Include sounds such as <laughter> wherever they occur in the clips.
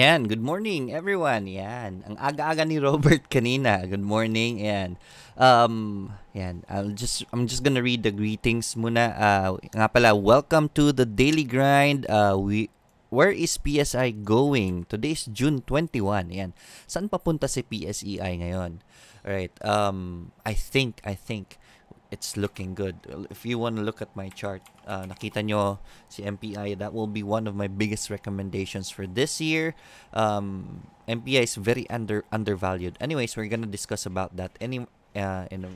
Yan, good morning everyone. Yan, ang aga-aga ni <laughs> Robert kanina. Good morning and um yan, I'll just I'm just gonna read the greetings muna. Uh, nga pala, welcome to the Daily Grind. Uh, we Where is PSI going? Today is June 21. Yan. Saan papunta si PSEI ngayon? Alright. Um, I think, I think, it's looking good. If you want to look at my chart, uh, nakita nyo si MPI, that will be one of my biggest recommendations for this year. Um, MPI is very under undervalued. Anyways, we're gonna discuss about that any uh, in a,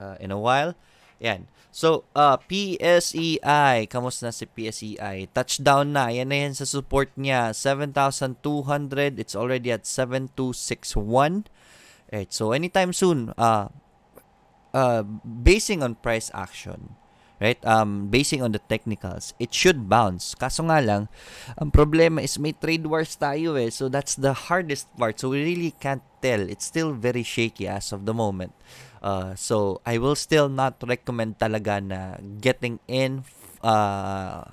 uh, in a while. Yan. So, uh, PSEI. Kamusta na si PSEI? Touchdown na. Yan na yan sa support niya. 7,200. It's already at 7,261. Right. So, anytime soon, uh, uh, basing on price action, right? Um, basing on the technicals, it should bounce. Kaso nga lang, ang problema is may trade wars tayo eh. So that's the hardest part. So we really can't tell. It's still very shaky as of the moment. Uh, so I will still not recommend talaga na getting in uh,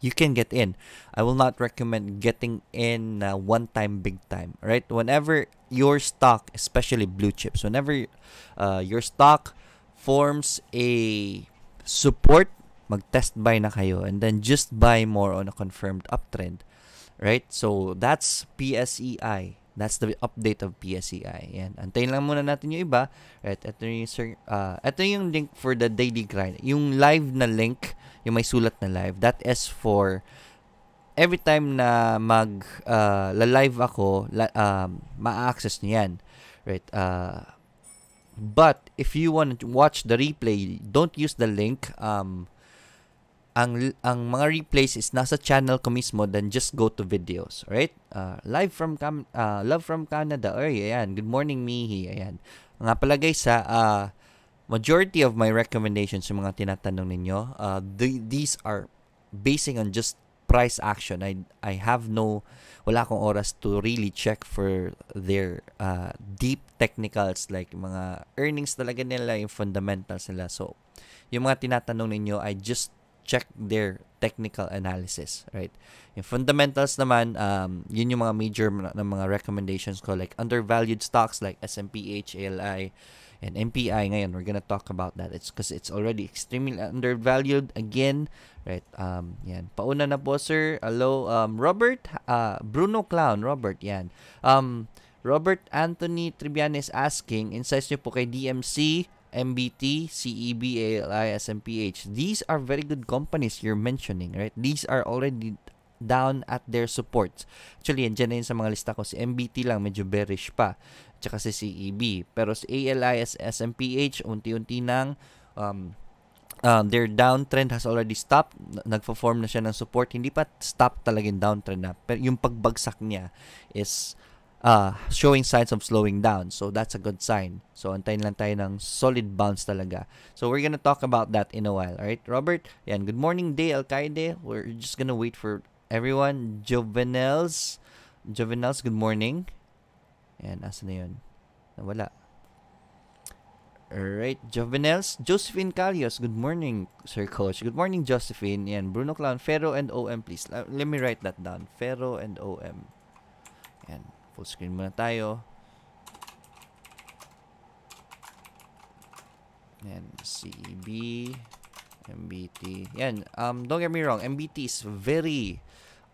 you can get in. I will not recommend getting in uh, one time big time, right? Whenever your stock, especially blue chips, whenever uh, your stock forms a support, mag-test buy na kayo and then just buy more on a confirmed uptrend. Right? So, that's PSEI. That's the update of PSEI. Yan. Antayin lang muna natin yung iba. Right? Ito yung, sir, uh, ito yung link for the daily grind. Yung live na link, yung may sulat na live, that is for every time na mag uh, la-live ako, la, um, ma-access niyo yan. Right? Uh, But if you want to watch the replay, don't use the link. Um, ang ang mga replays is nasa channel ko mismo then just go to videos right? Uh, live from Cam uh, love from Canada. Ay ayan. Good morning Mihi. Ayan. Nga pala guys sa uh, majority of my recommendations yung mga tinatanong ninyo uh, the, these are basing on just price action. I I have no wala akong oras to really check for their uh, deep technicals like mga earnings talaga nila, yung fundamentals nila. So, yung mga tinatanong ninyo, I just check their technical analysis, right? Yung fundamentals naman, um, yun yung mga major na mga recommendations ko like undervalued stocks like SMPH, ALI, and MPI ngayon. We're gonna talk about that. It's because it's already extremely undervalued again, right? Um, yan. Pauna na po, sir. Hello, um, Robert, uh, Bruno Clown, Robert, yan. Um, Robert Anthony Tribianes asking, insights niyo po kay DMC, MBT, CEB, ALI, SMPH. These are very good companies you're mentioning, right? These are already down at their supports. Actually, yan dyan na yun sa mga lista ko. Si MBT lang, medyo bearish pa tsaka si CEB. Pero si ALIS, SMPH, unti-unti nang um, um, their downtrend has already stopped. Nagpo-form na siya ng support. Hindi pa stop talaga yung downtrend na. Pero yung pagbagsak niya is uh, showing signs of slowing down. So that's a good sign. So antayin lang tayo ng solid bounce talaga. So we're gonna talk about that in a while. Alright, Robert? Yan. Good morning, Day Alcaide. We're just gonna wait for everyone. Jovenels. Jovenels, good morning. Ayan, asa na yun? Nawala. Alright, Jovenels. Josephine Calios, good morning, Sir Coach. Good morning, Josephine. Yan, Bruno Clown, Ferro and OM, please. Let me write that down. Ferro and OM. Yan, full screen muna tayo. Yan, CEB, MBT. Yan, um, don't get me wrong, MBT is very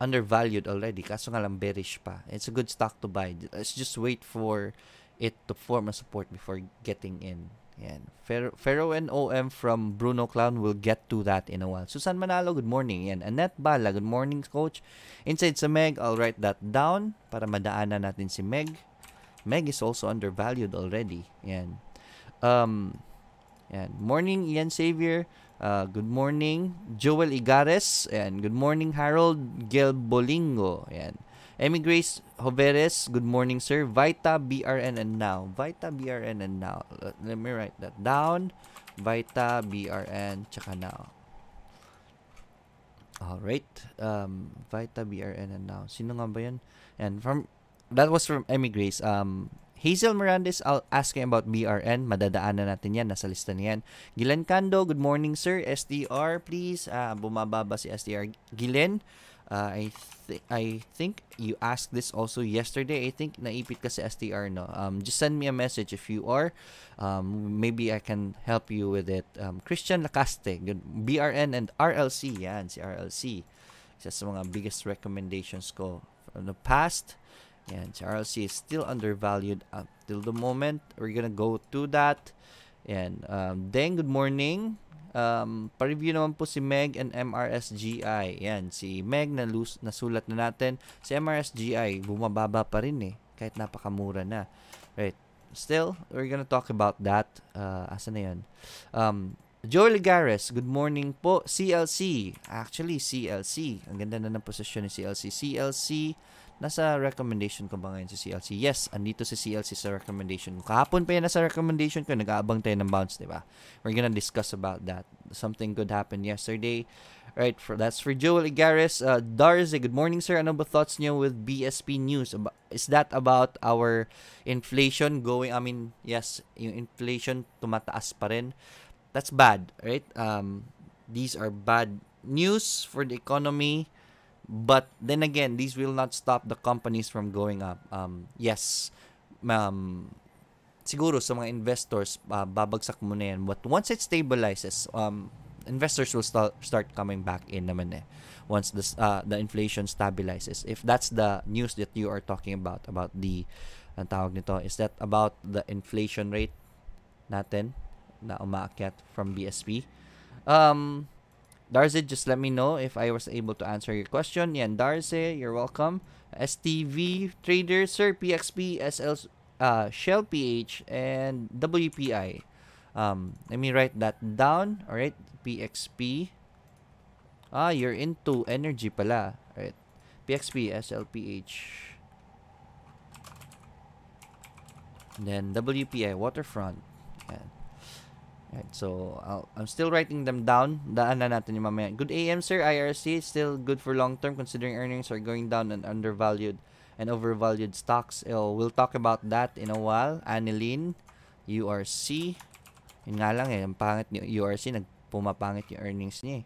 undervalued already. Kaso nga lang bearish pa. It's a good stock to buy. Let's just wait for it to form a support before getting in. Yan. Ferro, and OM from Bruno Clown will get to that in a while. Susan Manalo, good morning. Yan. Annette Bala, good morning, coach. Inside sa Meg, I'll write that down para madaanan natin si Meg. Meg is also undervalued already. Yan. Um, yan. Morning, Ian Xavier. Uh, good morning, Joel Igares. And good morning, Harold Gelbolingo. Ayan. Emmy Grace Hoveres, good morning, sir. Vita, BRN, and now. Vita, BRN, and now. Let, me write that down. Vita, BRN, tsaka now. Alright. Um, Vita, BRN, and now. Sino nga ba yan? And from, that was from Emmy Grace. Um, Hazel Mirandes asking about BRN. Madadaanan natin yan. Nasa lista niyan. Gilen Kando, good morning sir. SDR, please. Uh, bumababa si SDR. Gilen, Uh, I th- I think you asked this also yesterday. I think naipit ka sa STR no. Um, just send me a message if you are. Um, maybe I can help you with it. Um, Christian Lacaste. BRN and RLC, yan si RLC. Isa sa mga biggest recommendations ko from the past. Yan, si RLC is still undervalued up till the moment. We're gonna go to that. And Um, then, good morning. Um, pa-review naman po si Meg and MRSGI. Yan, si Meg na lose, nasulat na natin. Si MRSGI, bumababa pa rin eh. Kahit napakamura na. Right. Still, we're gonna talk about that. Uh, asa na yan? Um, Joel Ligares, good morning po. CLC. Actually, CLC. Ang ganda na ng posisyon ni CLC. CLC Nasa recommendation ko ba ngayon sa CLC? Yes, andito si CLC sa recommendation ko. Kahapon pa yan nasa recommendation ko. Nag-aabang tayo ng bounce, di ba? We're gonna discuss about that. Something good happened yesterday. Right, for that's for Joel Igaris. Uh, Darze, good morning, sir. Ano ba thoughts niyo with BSP News? Is that about our inflation going, I mean, yes, yung inflation tumataas pa rin. That's bad, right? Um, these are bad news for the economy But then again, these will not stop the companies from going up. Um, yes, um, siguro sa mga investors, uh, babagsak muna yan. But once it stabilizes, um, investors will start start coming back in naman eh. Once the uh, the inflation stabilizes. If that's the news that you are talking about about the ang tawag nito is that about the inflation rate natin na umaakyat from BSP. Um, Darze, just let me know if I was able to answer your question. Yan, Darze, you're welcome. STV Trader, Sir, PXP, SL, uh, Shell PH, and WPI. Um, let me write that down. All right, PXP. Ah, you're into energy pala. All right, PXP, SLPH. And then WPI, Waterfront. Right, so, I'll, I'm still writing them down. Daan na natin yung mamaya. Good AM, sir. IRC still good for long term considering earnings are going down and undervalued and overvalued stocks. Oh, we'll talk about that in a while. Anilin, URC. Yun nga lang eh, ang pangit ni URC, nagpumapangit yung earnings niya eh.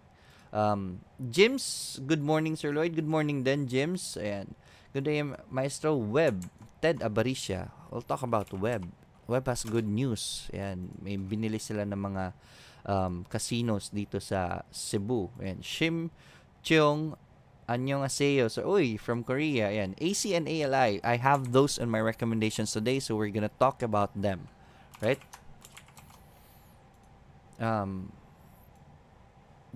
Um, Jims, good morning Sir Lloyd. Good morning then Jims. Ayan. Good day Maestro Web. Ted Abaricia. We'll talk about Web. Web has good news. Yan, may binili sila ng mga um, casinos dito sa Cebu. Yan, Shim Cheong Annyeonghaseyo. So, uy, from Korea. Yan, AC and ALI. I have those in my recommendations today, so we're gonna talk about them. Right? Um,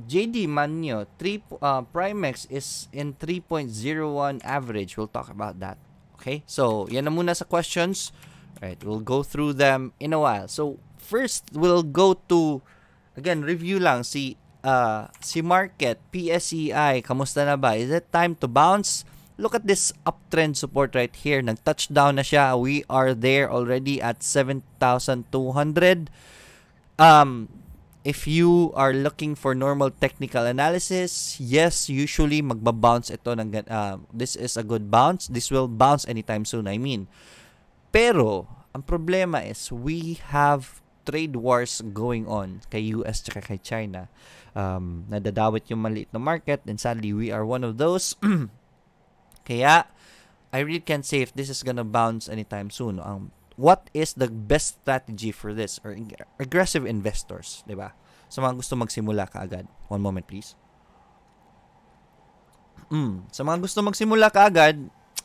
JD Manyo, 3, uh, Primex is in 3.01 average. We'll talk about that. Okay? So, yan na muna sa questions. Right, we'll go through them in a while. So, first, we'll go to, again, review lang, si, uh, si market, PSEI, kamusta na ba? Is it time to bounce? Look at this uptrend support right here. Nag-touchdown na siya. We are there already at 7,200. Um, if you are looking for normal technical analysis, yes, usually magba-bounce ito ng uh, this is a good bounce. This will bounce anytime soon. I mean, pero, ang problema is we have trade wars going on kay US at kay China. Um, nadadawit yung maliit na market and sadly we are one of those. <clears throat> Kaya, I really can't say if this is gonna bounce anytime soon. Um, what is the best strategy for this or aggressive investors, 'di ba? Sa mga gusto magsimula kaagad. One moment please. Mm, sa mga gusto magsimula kaagad,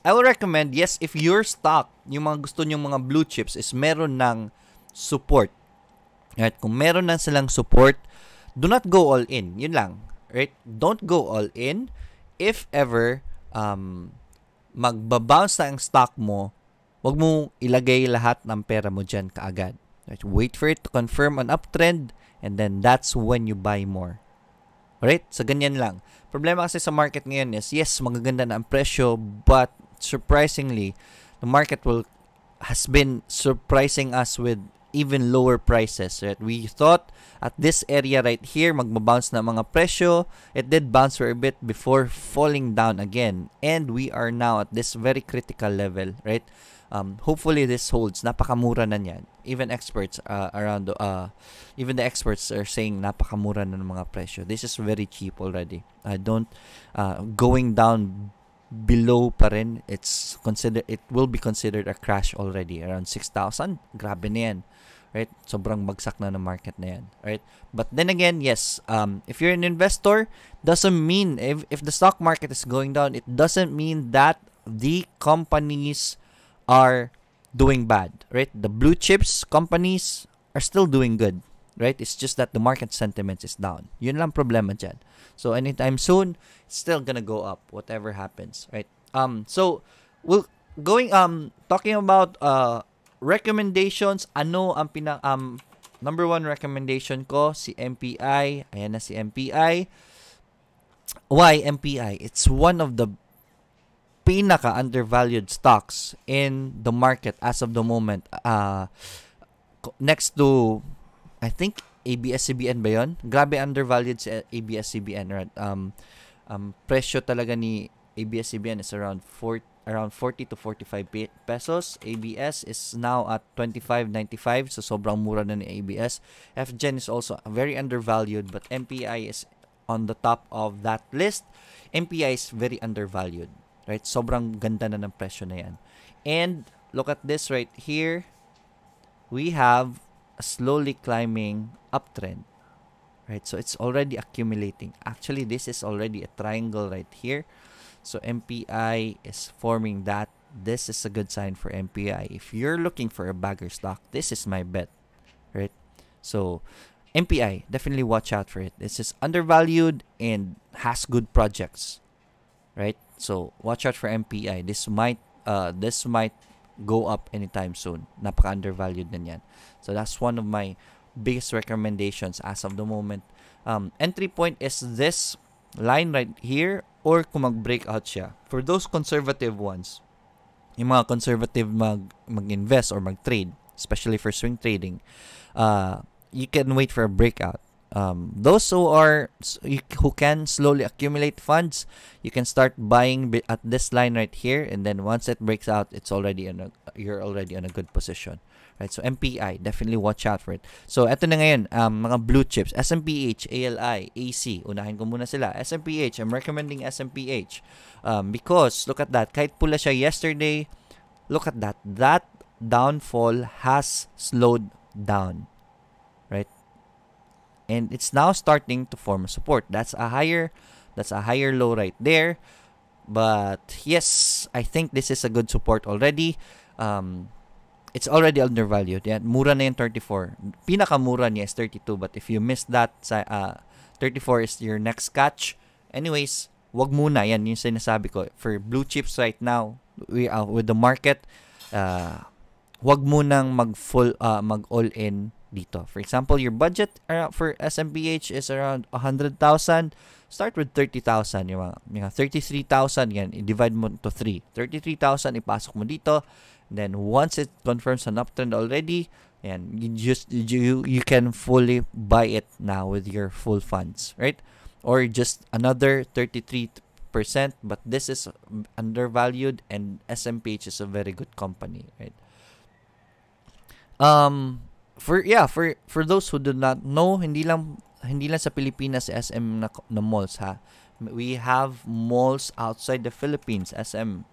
I will recommend, yes, if your stock, yung mga gusto nyong mga blue chips is meron ng support. Right? Kung meron na silang support, do not go all in. Yun lang. Right? Don't go all in. If ever, um, magbabounce na ang stock mo, wag mo ilagay lahat ng pera mo dyan kaagad. Right? Wait for it to confirm an uptrend and then that's when you buy more. Right? So, ganyan lang. Problema kasi sa market ngayon is, yes, magaganda na ang presyo, but surprisingly, the market will has been surprising us with even lower prices. Right? We thought at this area right here, magbabounce na mga presyo. It did bounce for a bit before falling down again. And we are now at this very critical level, right? Um, hopefully this holds. Napakamura na niyan. Even experts uh, around uh even the experts are saying napakamura na ng mga presyo. This is very cheap already. I uh, don't uh, going down below pa rin. It's consider it will be considered a crash already around 6,000. Grabe na yan. Right? Sobrang bagsak na ng market na yan. Right? But then again, yes, um, if you're an investor, doesn't mean if, if the stock market is going down, it doesn't mean that the companies are doing bad, right? The blue chips companies are still doing good, right? It's just that the market sentiment is down. Yun lang problema dyan. So anytime soon, it's still gonna go up, whatever happens, right? Um, so we'll going um talking about uh recommendations. Ano ang pina um number one recommendation ko si MPI. Ayan na si MPI. Why MPI? It's one of the pinaka undervalued stocks in the market as of the moment uh, next to I think ABS-CBN ba yun? Grabe undervalued si ABS-CBN right? um, um, presyo talaga ni ABS-CBN is around 4 around 40 to 45 pesos. ABS is now at 25.95 so sobrang mura na ni ABS. FGen is also very undervalued but MPI is on the top of that list. MPI is very undervalued. Right? Sobrang ganda na ng presyo na yan. And look at this right here. We have a slowly climbing uptrend. Right? So it's already accumulating. Actually, this is already a triangle right here. So MPI is forming that. This is a good sign for MPI. If you're looking for a bagger stock, this is my bet. Right? So MPI, definitely watch out for it. This is undervalued and has good projects. Right? So, watch out for MPI. This might uh this might go up anytime soon. Napaka undervalued na yan. So that's one of my biggest recommendations as of the moment. Um, entry point is this line right here or kung mag-breakout siya. For those conservative ones, yung mga conservative mag mag-invest or mag-trade, especially for swing trading, uh, you can wait for a breakout um, those who are who can slowly accumulate funds you can start buying at this line right here and then once it breaks out it's already in a, you're already in a good position right? So MPI definitely watch out for it. So eto na ngayon um, mga blue chips SMPH ALI AC unahin ko muna sila. SMPH I'm recommending SMPH um, because look at that kahit pula siya yesterday look at that that downfall has slowed down and it's now starting to form a support. That's a higher that's a higher low right there. But yes, I think this is a good support already. Um, it's already undervalued. Yeah, mura na yung 34. Pinakamura niya is 32 but if you miss that uh, 34 is your next catch. Anyways, wag muna yan yung sinasabi ko for blue chips right now. We uh, with the market uh, wag mo nang mag full uh, mag all in dito. For example, your budget for SMPH is around 100,000. Start with 30,000. Yung mga, mga 33,000 yan, i-divide mo to 3. 33,000 ipasok mo dito. Then once it confirms an uptrend already, and you just you you can fully buy it now with your full funds, right? Or just another 33 percent, but this is undervalued and SMPH is a very good company, right? Um, for yeah, for for those who do not know, hindi lang hindi lang sa Pilipinas SM na, na malls ha. We have malls outside the Philippines, SM.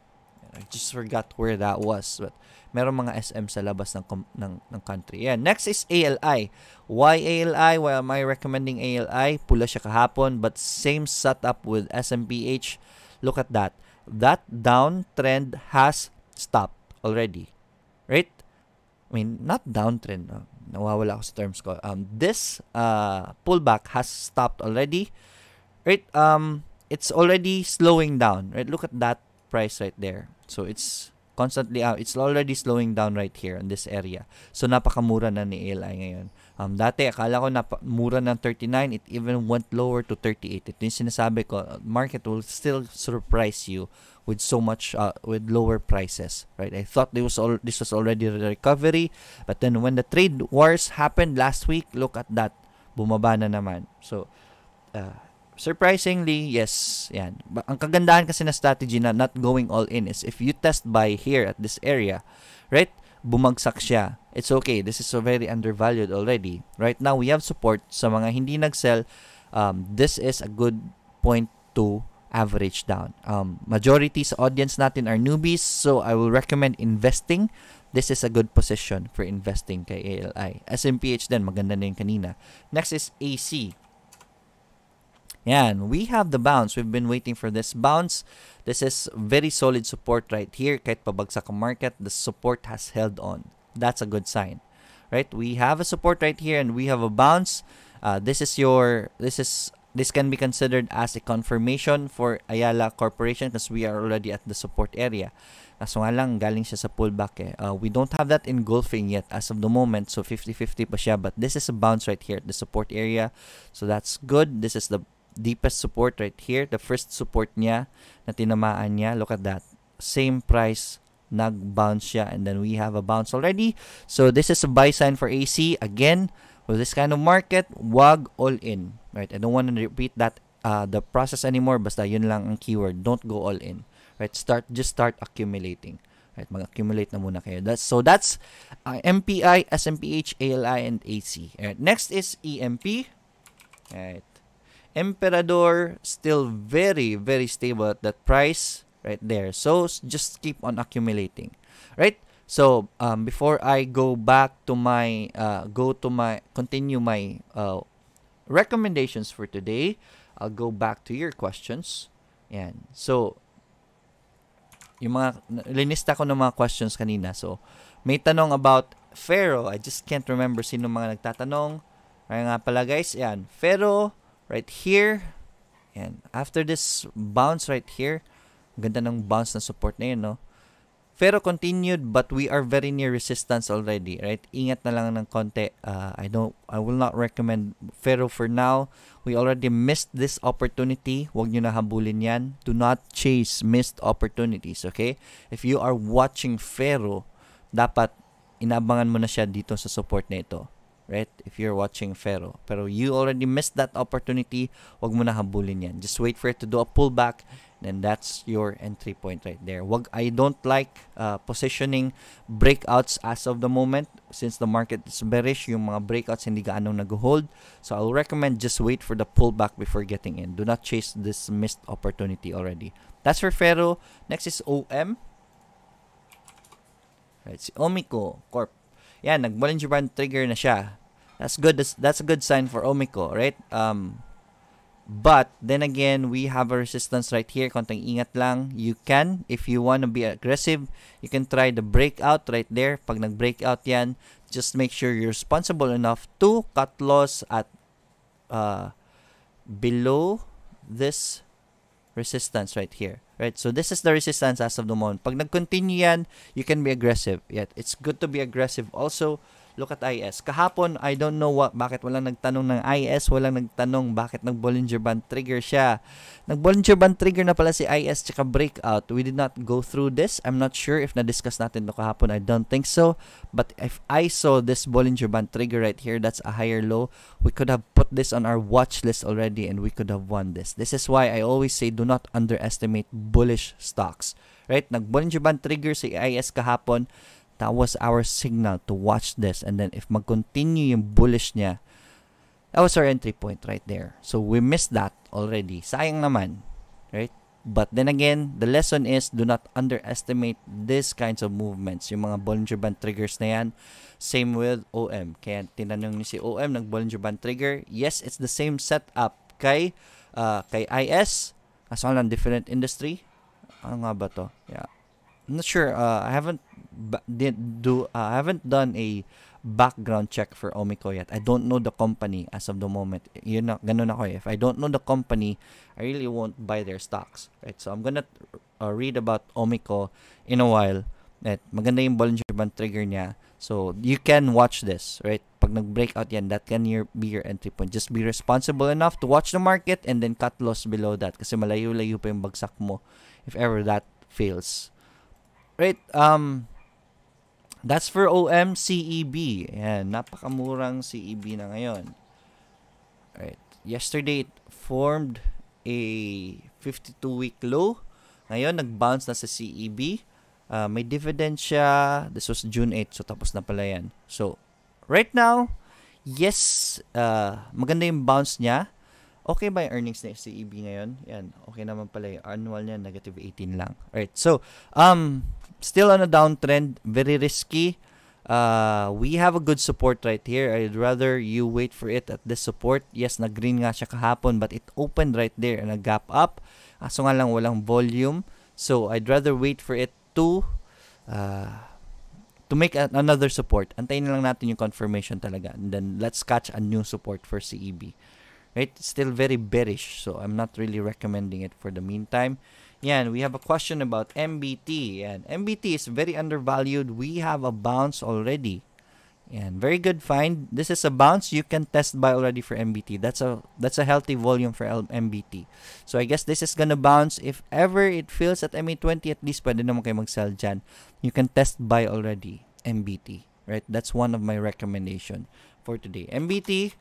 I just forgot where that was, but meron mga SM sa labas ng ng, ng country. Yeah, next is ALI. Why ALI? Why am I recommending ALI? Pula siya kahapon, but same setup with SMPH. Look at that. That downtrend has stopped already. Right? I mean, not downtrend. No? nawawala ako sa terms ko. Um, this uh, pullback has stopped already. Right? Um, it's already slowing down. Right? Look at that price right there. So it's constantly out. Uh, it's already slowing down right here in this area. So napakamura na ni ALI ngayon. Um, dati akala ko na mura ng 39, it even went lower to 38. Ito yung sinasabi ko, market will still surprise you with so much uh, with lower prices right i thought this was all this was already a recovery but then when the trade wars happened last week look at that bumaba na naman so uh, surprisingly, yes, yan. Ang kagandahan kasi na strategy na not going all in is if you test buy here at this area, right? Bumagsak siya. It's okay. This is so very undervalued already. Right now, we have support sa mga hindi nag-sell. Um, this is a good point to average down. Um, majority sa audience natin are newbies, so I will recommend investing. This is a good position for investing kay ALI. SMPH din, maganda na yung kanina. Next is AC. Yan, we have the bounce. We've been waiting for this bounce. This is very solid support right here. Kahit pabagsak ang market, the support has held on. That's a good sign. Right? We have a support right here and we have a bounce. Uh, this is your, this is, this can be considered as a confirmation for Ayala Corporation because we are already at the support area. Kaso nga lang, galing siya sa pullback eh. Uh, we don't have that engulfing yet as of the moment. So, 50-50 pa siya. But this is a bounce right here, at the support area. So, that's good. This is the deepest support right here. The first support niya na tinamaan niya. Look at that. Same price, nag-bounce siya. And then we have a bounce already. So this is a buy sign for AC. Again, with this kind of market, wag all in. Right? I don't want to repeat that uh, the process anymore. Basta yun lang ang keyword. Don't go all in. Right? Start, just start accumulating. Right? Mag-accumulate na muna kayo. That's, so that's uh, MPI, SMPH, ALI, and AC. Right? Next is EMP. Right? Emperador still very very stable at that price right there. So just keep on accumulating, right? So um, before I go back to my uh, go to my continue my uh, recommendations for today, I'll go back to your questions. and So yung mga linista ko ng mga questions kanina. So may tanong about Fero. I just can't remember sino mga nagtatanong. Kaya nga pala guys, yan. Fero right here. And after this bounce right here, ganda ng bounce na support na yun, no? Pero continued, but we are very near resistance already, right? Ingat na lang ng konti. Uh, I don't, I will not recommend Fero for now. We already missed this opportunity. Huwag nyo na habulin yan. Do not chase missed opportunities, okay? If you are watching Fero, dapat inabangan mo na siya dito sa support na ito right? If you're watching Fero. Pero you already missed that opportunity, wag mo na habulin yan. Just wait for it to do a pullback, then that's your entry point right there. Wag, I don't like uh, positioning breakouts as of the moment since the market is bearish, yung mga breakouts hindi gaano nag-hold. So I'll recommend just wait for the pullback before getting in. Do not chase this missed opportunity already. That's for Fero. Next is OM. Right, si Omiko Corp. Yan, nag-Bollinger Band trigger na siya. That's good. That's, that's a good sign for Omiko, right? Um, but then again, we have a resistance right here. Konting ingat lang. You can, if you want to be aggressive, you can try the breakout right there. Pag nag-breakout yan, just make sure you're responsible enough to cut loss at uh, below this resistance right here. Right? So this is the resistance as of the moment. Pag nag-continue yan, you can be aggressive. Yet it's good to be aggressive also look at IS. Kahapon, I don't know what, bakit walang nagtanong ng IS, walang nagtanong bakit nag-Bollinger Band trigger siya. Nag-Bollinger Band trigger na pala si IS tsaka breakout. We did not go through this. I'm not sure if na-discuss natin to kahapon. I don't think so. But if I saw this Bollinger Band trigger right here, that's a higher low, we could have put this on our watch list already and we could have won this. This is why I always say do not underestimate bullish stocks. Right? Nag-Bollinger Band trigger si IS kahapon that was our signal to watch this. And then if mag-continue yung bullish niya that was our entry point right there. So we missed that already. Sayang naman right? But then again the lesson is do not underestimate these kinds of movements. Yung mga Bollinger Band triggers na yan same with OM kaya tinanong ni si OM nag Bollinger Band trigger. Yes it's the same setup kay uh, kay IS kaso lang different industry. Ano nga ba to? Yeah I'm not sure uh, I haven't did do uh, I haven't done a background check for Omiko yet. I don't know the company as of the moment. Yun na, ganun ako eh. If I don't know the company, I really won't buy their stocks. Right? So I'm gonna uh, read about Omiko in a while. Right? Maganda yung Bollinger Band trigger niya. So you can watch this, right? Pag nag-breakout yan, that can your, be your entry point. Just be responsible enough to watch the market and then cut loss below that kasi malayo-layo pa yung bagsak mo if ever that fails. Right? Um, That's for OM Ayan, napakamurang CEB na ngayon. Right. Yesterday, it formed a 52-week low. Ngayon, nag-bounce na sa CEB. Uh, may dividend siya. This was June 8, so tapos na pala yan. So, right now, yes, uh, maganda yung bounce niya. Okay ba yung earnings ni CEB ngayon? Yan, okay naman pala yung annual niya, negative 18 lang. Alright, so, um, still on a downtrend, very risky. Uh, we have a good support right here. I'd rather you wait for it at this support. Yes, nag-green nga siya kahapon, but it opened right there and nag-gap up. Aso nga lang walang volume. So, I'd rather wait for it to uh, to make a, another support. Antayin na lang natin yung confirmation talaga. And then, let's catch a new support for CEB. Right? Still very bearish. So, I'm not really recommending it for the meantime. Yan, we have a question about MBT. And MBT is very undervalued. We have a bounce already. And very good find. This is a bounce you can test buy already for MBT. That's a that's a healthy volume for MBT. So I guess this is gonna bounce. If ever it feels at MA20, at least pwede naman kayo mag-sell dyan. You can test buy already MBT. Right? That's one of my recommendation for today. MBT,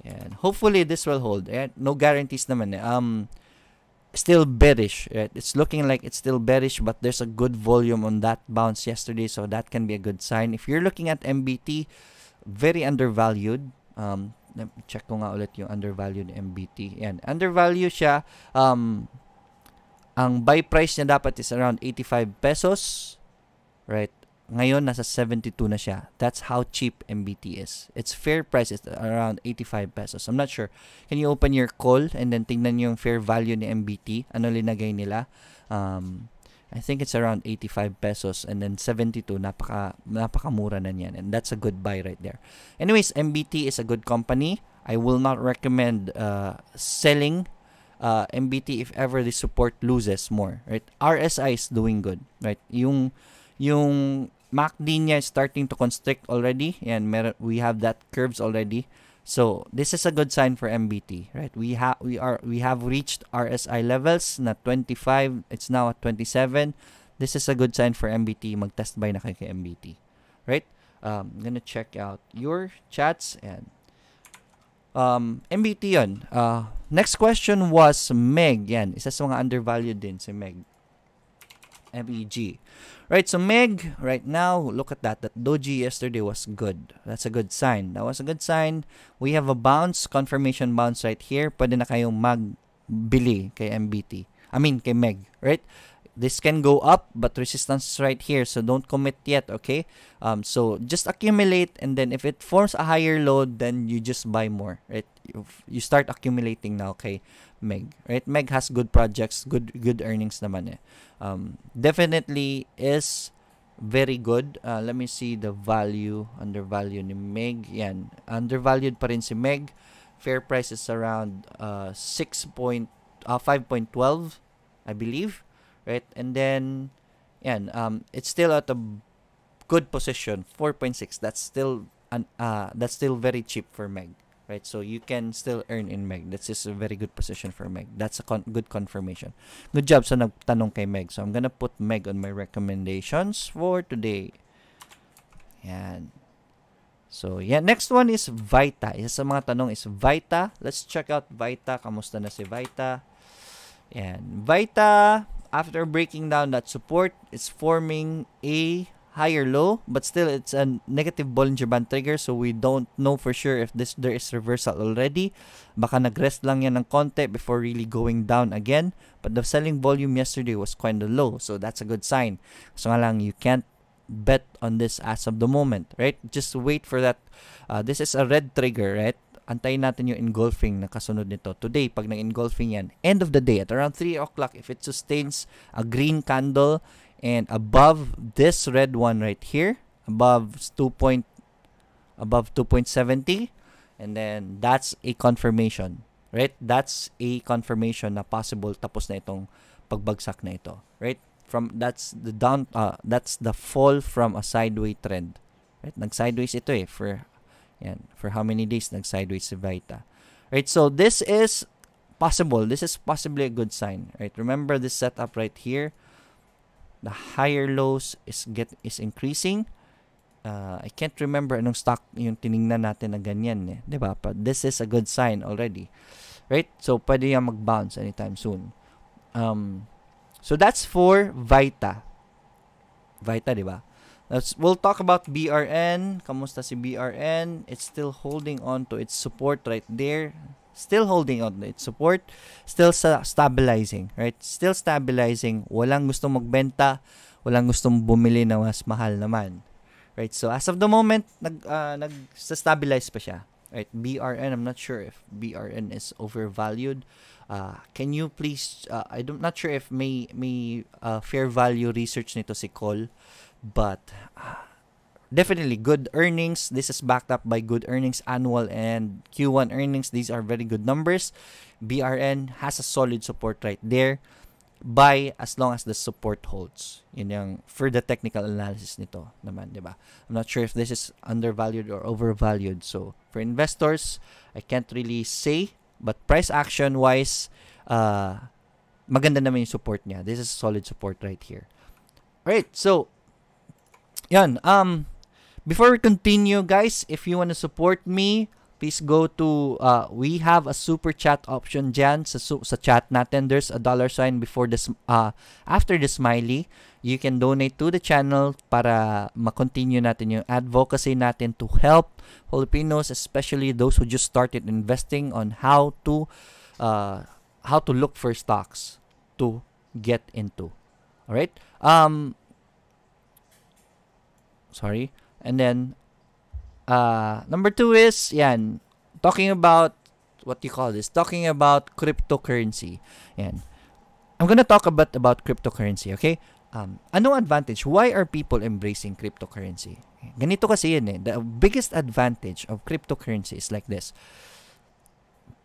and hopefully this will hold. Eh, no guarantees naman. Eh. Um, still bearish. Right? It's looking like it's still bearish, but there's a good volume on that bounce yesterday, so that can be a good sign. If you're looking at MBT, very undervalued. Um, check ko nga ulit yung undervalued MBT. Yan, undervalued siya. Um, ang buy price niya dapat is around 85 pesos. Right? Ngayon, nasa 72 na siya. That's how cheap MBT is. Its fair price is around 85 pesos. I'm not sure. Can you open your call and then tingnan yung fair value ni MBT? Ano linagay nila? Um, I think it's around 85 pesos and then 72 napaka napakamura na niyan and that's a good buy right there. Anyways, MBT is a good company. I will not recommend uh, selling uh, MBT if ever the support loses more, right? RSI is doing good, right? Yung yung MACD niya is starting to constrict already and we have that curves already. So this is a good sign for MBT, right? We have we are we have reached RSI levels na 25, it's now at 27. This is a good sign for MBT. Mag-test buy na kay MBT. Right? Um, I'm gonna check out your chats and um, MBT yun. Uh, next question was Meg. Yan, isa sa mga undervalued din si Meg. MEG. Right, so Meg, right now, look at that. That doji yesterday was good. That's a good sign. That was a good sign. We have a bounce, confirmation bounce right here. Pwede na kayong magbili kay MBT. I mean, kay Meg, right? This can go up, but resistance is right here. So don't commit yet, okay? Um, so just accumulate, and then if it forms a higher load, then you just buy more, right? You, start accumulating now, okay? Meg, right? Meg has good projects, good good earnings naman eh. Um, definitely is very good. Uh, let me see the value, undervalue ni Meg. Yan, undervalued pa rin si Meg. Fair price is around uh, 6 point, uh, 5.12, I believe. Right? And then, yan, um, it's still at a good position, 4.6. That's still, an, uh, that's still very cheap for Meg right? So you can still earn in Meg. That's just a very good position for Meg. That's a con- good confirmation. Good job sa nagtanong kay Meg. So I'm gonna put Meg on my recommendations for today. Yan. So, yeah. Next one is Vita. Isa sa mga tanong is Vita. Let's check out Vita. Kamusta na si Vita? Yan. Vita, after breaking down that support, it's forming a higher low, but still it's a negative Bollinger Band trigger so we don't know for sure if this there is reversal already. Baka nag-rest lang yan ng konti before really going down again. But the selling volume yesterday was quite low, so that's a good sign. So nga lang, you can't bet on this as of the moment, right? Just wait for that. Uh, this is a red trigger, right? Antayin natin yung engulfing na kasunod nito. Today, pag nag-engulfing yan, end of the day, at around 3 o'clock, if it sustains a green candle, and above this red one right here above 2 point above 2.70 and then that's a confirmation right? That's a confirmation na possible tapos na itong pagbagsak na ito right? From that's the down uh, that's the fall from a sideways trend right? Nag sideways ito eh for yan for how many days nag sideways si Vita right so this is possible this is possibly a good sign right remember this setup right here the higher lows is get is increasing. Uh, I can't remember anong stock yung tiningnan natin na ganyan eh, ba? But this is a good sign already. Right? So, pwede yan mag-bounce anytime soon. Um, so, that's for Vita. Vita, di ba? Let's, we'll talk about BRN. Kamusta si BRN? It's still holding on to its support right there. Still holding on to its support. Still sa stabilizing, right? Still stabilizing. Walang gustong magbenta. Walang gustong bumili na mas mahal naman. Right? So, as of the moment, nag, uh, nag-stabilize pa siya. Right? BRN, I'm not sure if BRN is overvalued. Uh, can you please, uh, I'm not sure if may, may uh, fair value research nito si Cole, but uh, definitely good earnings. This is backed up by good earnings annual and Q1 earnings. These are very good numbers. BRN has a solid support right there buy as long as the support holds. Yun yung for the technical analysis nito naman, di ba? I'm not sure if this is undervalued or overvalued. So, for investors, I can't really say. But price action wise, uh, maganda naman yung support niya. This is solid support right here. Right, so, yan. Um, before we continue, guys, if you want to support me, please go to uh, we have a super chat option dyan sa, sa chat natin. There's a dollar sign before the uh, after the smiley. You can donate to the channel para ma-continue natin yung advocacy natin to help Filipinos especially those who just started investing on how to uh, how to look for stocks to get into. All right um sorry and then Uh, number two is, yan, talking about, what you call this, talking about cryptocurrency. Yan. I'm gonna talk a bit about cryptocurrency, okay? Um, ano advantage? Why are people embracing cryptocurrency? Ganito kasi yun eh. The biggest advantage of cryptocurrency is like this.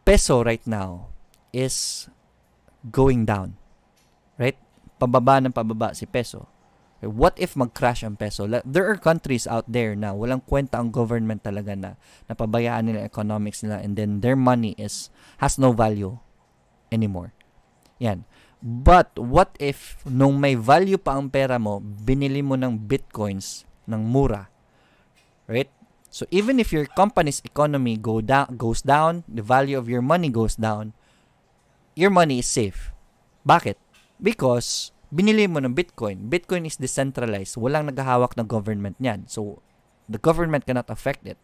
Peso right now is going down. Right? Pababa ng pababa si peso. What if mag-crash ang peso? There are countries out there na walang kwenta ang government talaga na napabayaan nila economics nila and then their money is has no value anymore. Yan. But what if nung may value pa ang pera mo, binili mo ng bitcoins ng mura? Right? So even if your company's economy go down goes down, the value of your money goes down, your money is safe. Bakit? Because binili mo ng Bitcoin. Bitcoin is decentralized. Walang naghahawak ng government niyan. So, the government cannot affect it.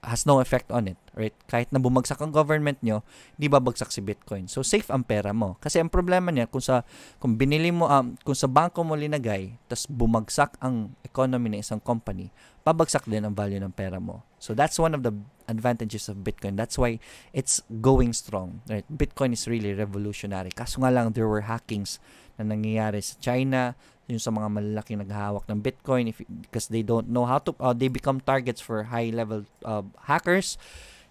Has no effect on it. Right? Kahit na bumagsak ang government nyo, hindi babagsak si Bitcoin. So, safe ang pera mo. Kasi ang problema niya, kung sa, kung binili mo, um, kung sa bangko mo linagay, tapos bumagsak ang economy ng isang company, pabagsak din ang value ng pera mo. So, that's one of the advantages of Bitcoin. That's why it's going strong. Right? Bitcoin is really revolutionary. Kaso nga lang, there were hackings na nangyayari sa China, yung sa mga malalaking naghahawak ng Bitcoin if because they don't know how to uh, they become targets for high level uh, hackers.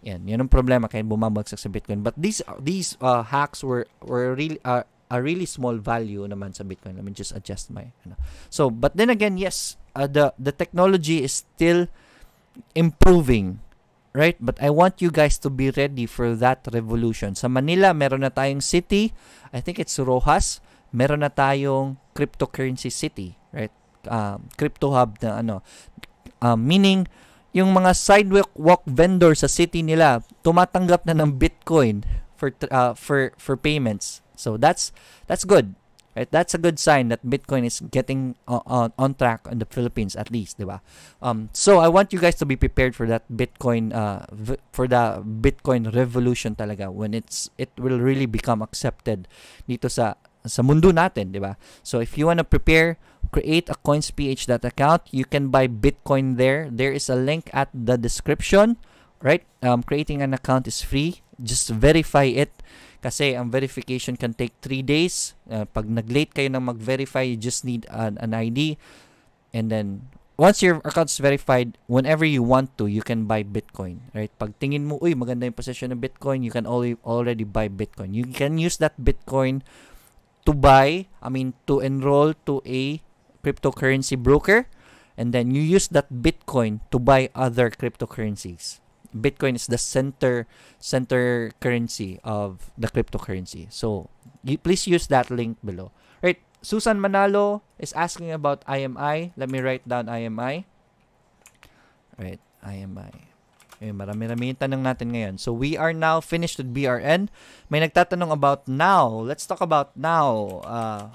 Yan, yan ang problema kaya bumabagsak sa Bitcoin. But these these uh, hacks were were really uh, a really small value naman sa Bitcoin. Let me just adjust my ano. So, but then again, yes, uh, the the technology is still improving right? But I want you guys to be ready for that revolution. Sa Manila, meron na tayong city. I think it's Rojas meron na tayong cryptocurrency city, right? Um, crypto hub na ano. Um, meaning, yung mga sidewalk walk vendor sa city nila tumatanggap na ng Bitcoin for uh, for for payments. So that's that's good. Right? That's a good sign that Bitcoin is getting on, on, on track in the Philippines at least, 'di ba? Um so I want you guys to be prepared for that Bitcoin uh for the Bitcoin revolution talaga when it's it will really become accepted dito sa sa mundo natin, di ba? So if you want to prepare, create a CoinsPH account, you can buy Bitcoin there. There is a link at the description, right? Um, creating an account is free. Just verify it kasi ang verification can take 3 days. Uh, pag nag-late kayo na mag-verify, you just need an, an ID. And then, once your account's verified, whenever you want to, you can buy Bitcoin, right? Pag tingin mo, uy, maganda yung position ng Bitcoin, you can already, already buy Bitcoin. You can use that Bitcoin to buy, I mean, to enroll to a cryptocurrency broker, and then you use that Bitcoin to buy other cryptocurrencies. Bitcoin is the center center currency of the cryptocurrency. So, you, please use that link below. Right, Susan Manalo is asking about IMI. Let me write down IMI. Right, IMI. Eh, marami-rami yung tanong natin ngayon. So, we are now finished with BRN. May nagtatanong about now. Let's talk about now. Uh,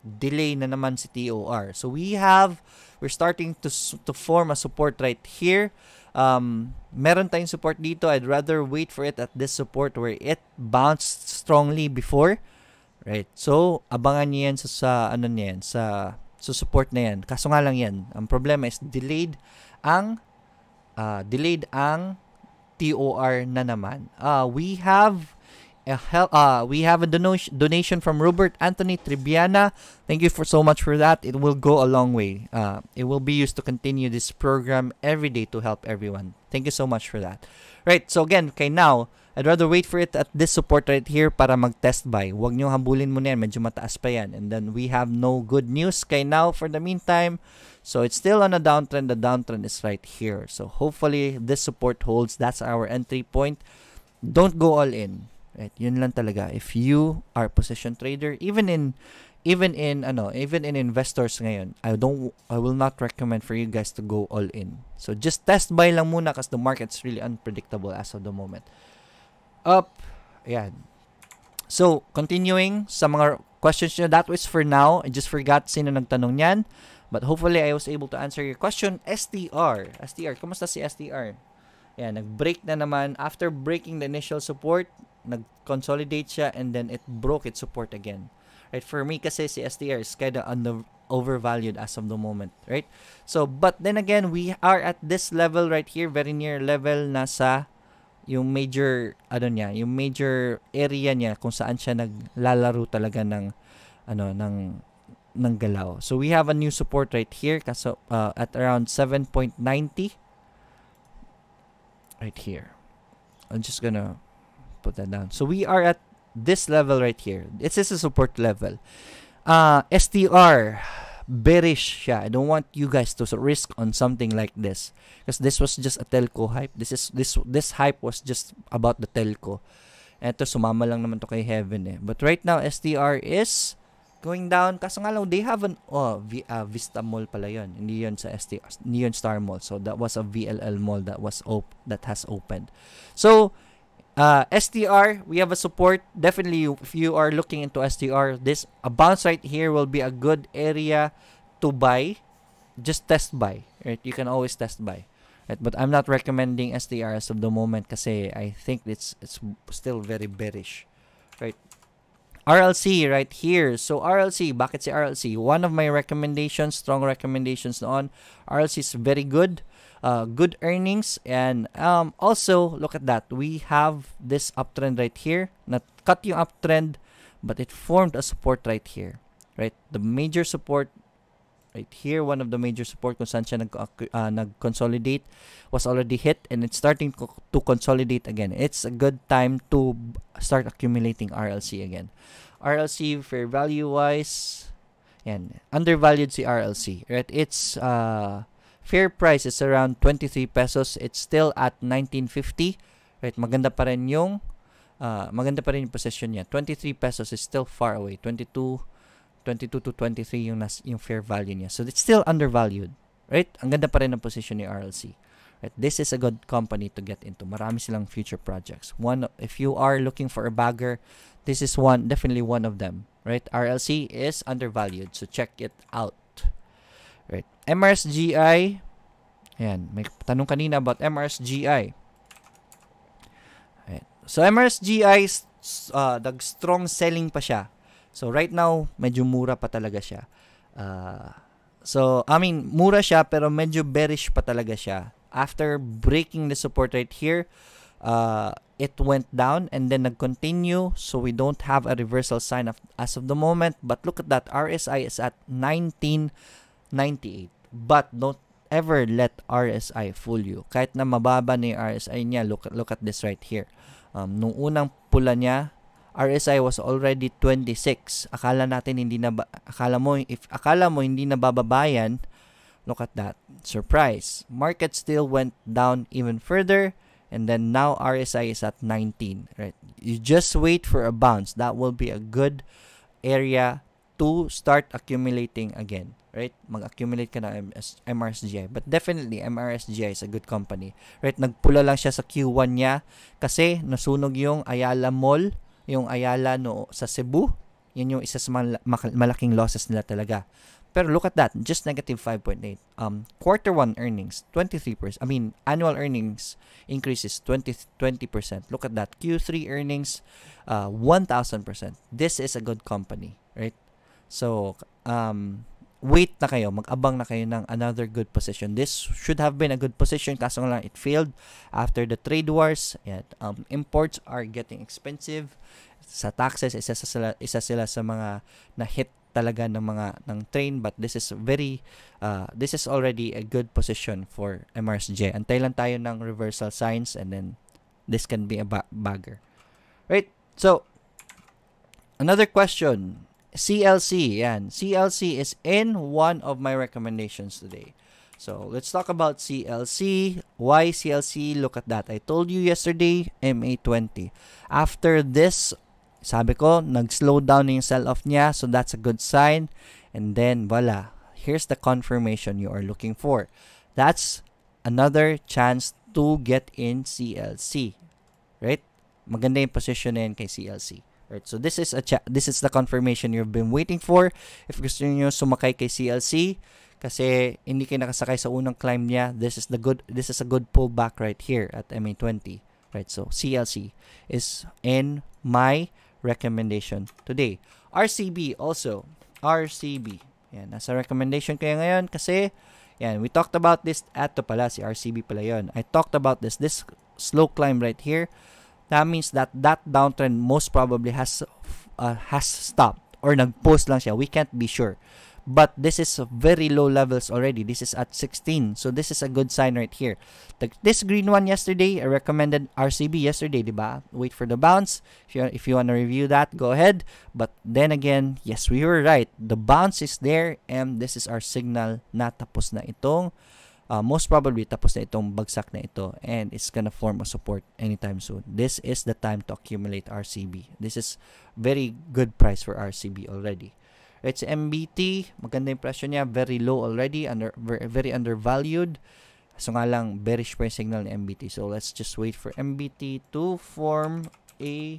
delay na naman si TOR. So, we have, we're starting to, to form a support right here. Um, meron tayong support dito. I'd rather wait for it at this support where it bounced strongly before. Right? So, abangan niyo yan sa, sa ano niyan, sa, sa support na yan. Kaso nga lang yan. Ang problema is delayed ang uh, delayed ang TOR na naman. Uh, we have a hel- uh, we have a donation donation from Robert Anthony Tribiana. Thank you for so much for that. It will go a long way. Uh, it will be used to continue this program every day to help everyone. Thank you so much for that. Right, so again, okay, now, I'd rather wait for it at this support right here para mag-test buy. Huwag nyo habulin mo na yan, medyo mataas pa yan. And then we have no good news kay now for the meantime. So it's still on a downtrend. The downtrend is right here. So hopefully this support holds. That's our entry point. Don't go all in. Right? Yun lang talaga. If you are position trader, even in even in ano, even in investors ngayon, I don't I will not recommend for you guys to go all in. So just test buy lang muna kasi the market's really unpredictable as of the moment. Up, ayan. So, continuing sa mga questions nyo, that was for now. I just forgot sino nagtanong niyan. But hopefully, I was able to answer your question. STR. STR. Kumusta si STR? Yan, nag-break na naman. After breaking the initial support, nag-consolidate siya and then it broke its support again. Right? For me kasi si STR is kind of under overvalued as of the moment, right? So, but then again, we are at this level right here, very near level na sa yung major ano niya, yung major area niya kung saan siya naglalaro talaga ng ano ng ng galaw. So we have a new support right here kaso uh, at around 7.90 right here. I'm just gonna put that down. So we are at this level right here. This is a support level. Uh, STR bearish siya. I don't want you guys to risk on something like this because this was just a telco hype. This is this this hype was just about the telco. Eto sumama lang naman to kay Heaven eh. But right now STR is going down. Kasi nga lang they have an oh v, uh, Vista Mall pala yon hindi yon sa ST hindi Star Mall. So that was a VLL mall that was op that has opened. So uh, STR we have a support. Definitely if you are looking into STR this a bounce right here will be a good area to buy. Just test buy right? You can always test buy right? But I'm not recommending STR as of the moment kasi I think it's it's still very bearish right RLC right here. So RLC, bakit si RLC? One of my recommendations, strong recommendations on RLC is very good. Uh, good earnings and um, also look at that. We have this uptrend right here. Not cut yung uptrend, but it formed a support right here. Right? The major support right here, one of the major support kung saan siya nag, uh, nag-consolidate was already hit and it's starting to consolidate again. It's a good time to start accumulating RLC again. RLC fair value wise, yan, undervalued si RLC. Right? It's uh, fair price is around 23 pesos. It's still at 1950. Right? Maganda pa rin yung uh, maganda pa rin yung position niya. 23 pesos is still far away. 22 22 to 23 yung nas, yung fair value niya. So it's still undervalued. Right? Ang ganda pa rin ng position ni RLC. Right? This is a good company to get into. Marami silang future projects. One if you are looking for a bagger, this is one definitely one of them. Right? RLC is undervalued. So check it out. Right? MRSGI Ayan, may tanong kanina about MRSGI. Right. So MRSGI uh, nag-strong selling pa siya So right now, medyo mura pa talaga siya. Uh, so, I mean, mura siya pero medyo bearish pa talaga siya. After breaking the support right here, uh, it went down and then nag-continue. So we don't have a reversal sign of, as of the moment. But look at that. RSI is at 1998. But don't ever let RSI fool you. Kahit na mababa ni RSI niya, look, look at this right here. Um, nung unang pula niya, RSI was already 26. Akala natin hindi na akala mo if akala mo hindi na bababayan, look at that. Surprise. Market still went down even further and then now RSI is at 19, right? You just wait for a bounce. That will be a good area to start accumulating again. Right? Mag-accumulate ka ng MRSGI. But definitely, MRSGI is a good company. Right? Nagpula lang siya sa Q1 niya kasi nasunog yung Ayala Mall, yung Ayala no, sa Cebu. Yun yung isa sa mal- malaking losses nila talaga. Pero look at that, just negative 5.8. Um, quarter 1 earnings, 23%. I mean, annual earnings increases 20, 20%. Look at that. Q3 earnings, uh, 1,000%. This is a good company, right? So, um, wait na kayo, mag-abang na kayo ng another good position. This should have been a good position kaso lang it failed after the trade wars. Yan, um, imports are getting expensive. Sa taxes, isa, sa sila, isa sila sa mga na-hit talaga ng mga ng train but this is very uh, this is already a good position for MRSJ. Antay lang tayo ng reversal signs and then this can be a ba- bagger. Right? So another question CLC, yan. CLC is in one of my recommendations today. So, let's talk about CLC. Why CLC? Look at that. I told you yesterday, MA20. After this, sabi ko, nag-slow down yung sell-off niya. So, that's a good sign. And then, voila. Here's the confirmation you are looking for. That's another chance to get in CLC. Right? Maganda yung position na yun kay CLC. Right? So this is a this is the confirmation you've been waiting for. If gusto niyo sumakay kay CLC kasi hindi kayo nakasakay sa unang climb niya, this is the good this is a good pullback right here at MA20. Right? So CLC is in my recommendation today. RCB also. RCB. Yan, nasa recommendation kayo ngayon kasi yan, we talked about this at to pala si RCB pala yon. I talked about this this slow climb right here that means that that downtrend most probably has uh, has stopped or nag-post lang siya. We can't be sure. But this is very low levels already. This is at 16. So this is a good sign right here. The, this green one yesterday, I recommended RCB yesterday, di ba? Wait for the bounce. If you, if you want to review that, go ahead. But then again, yes, we were right. The bounce is there and this is our signal na tapos na itong uh, most probably tapos na itong bagsak na ito and it's gonna form a support anytime soon. This is the time to accumulate RCB. This is very good price for RCB already. It's MBT, maganda yung presyo niya, very low already, under very, undervalued. So nga lang, bearish price signal ni MBT. So let's just wait for MBT to form a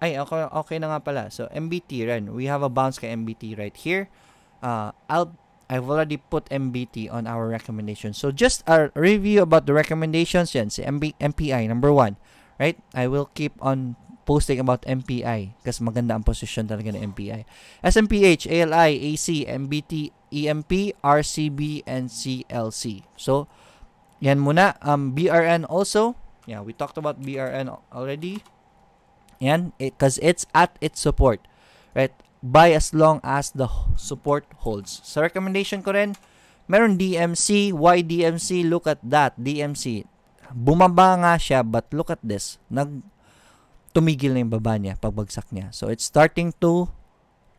ay, okay, okay na nga pala. So, MBT, rin. We have a bounce kay MBT right here. Uh, I'll I've already put MBT on our recommendation. So just a review about the recommendations yan, si MB, MPI, number one. Right? I will keep on posting about MPI kasi maganda ang position talaga ng MPI. SMPH, ALI, AC, MBT, EMP, RCB, and CLC. So, yan muna. Um, BRN also. Yeah, we talked about BRN already. Yan, it because it, it's at its support. Right? Buy as long as the support holds. Sa recommendation ko rin, meron DMC. Why DMC? Look at that. DMC. Bumaba nga siya, but look at this. Nag tumigil na yung baba niya, pagbagsak niya. So, it's starting to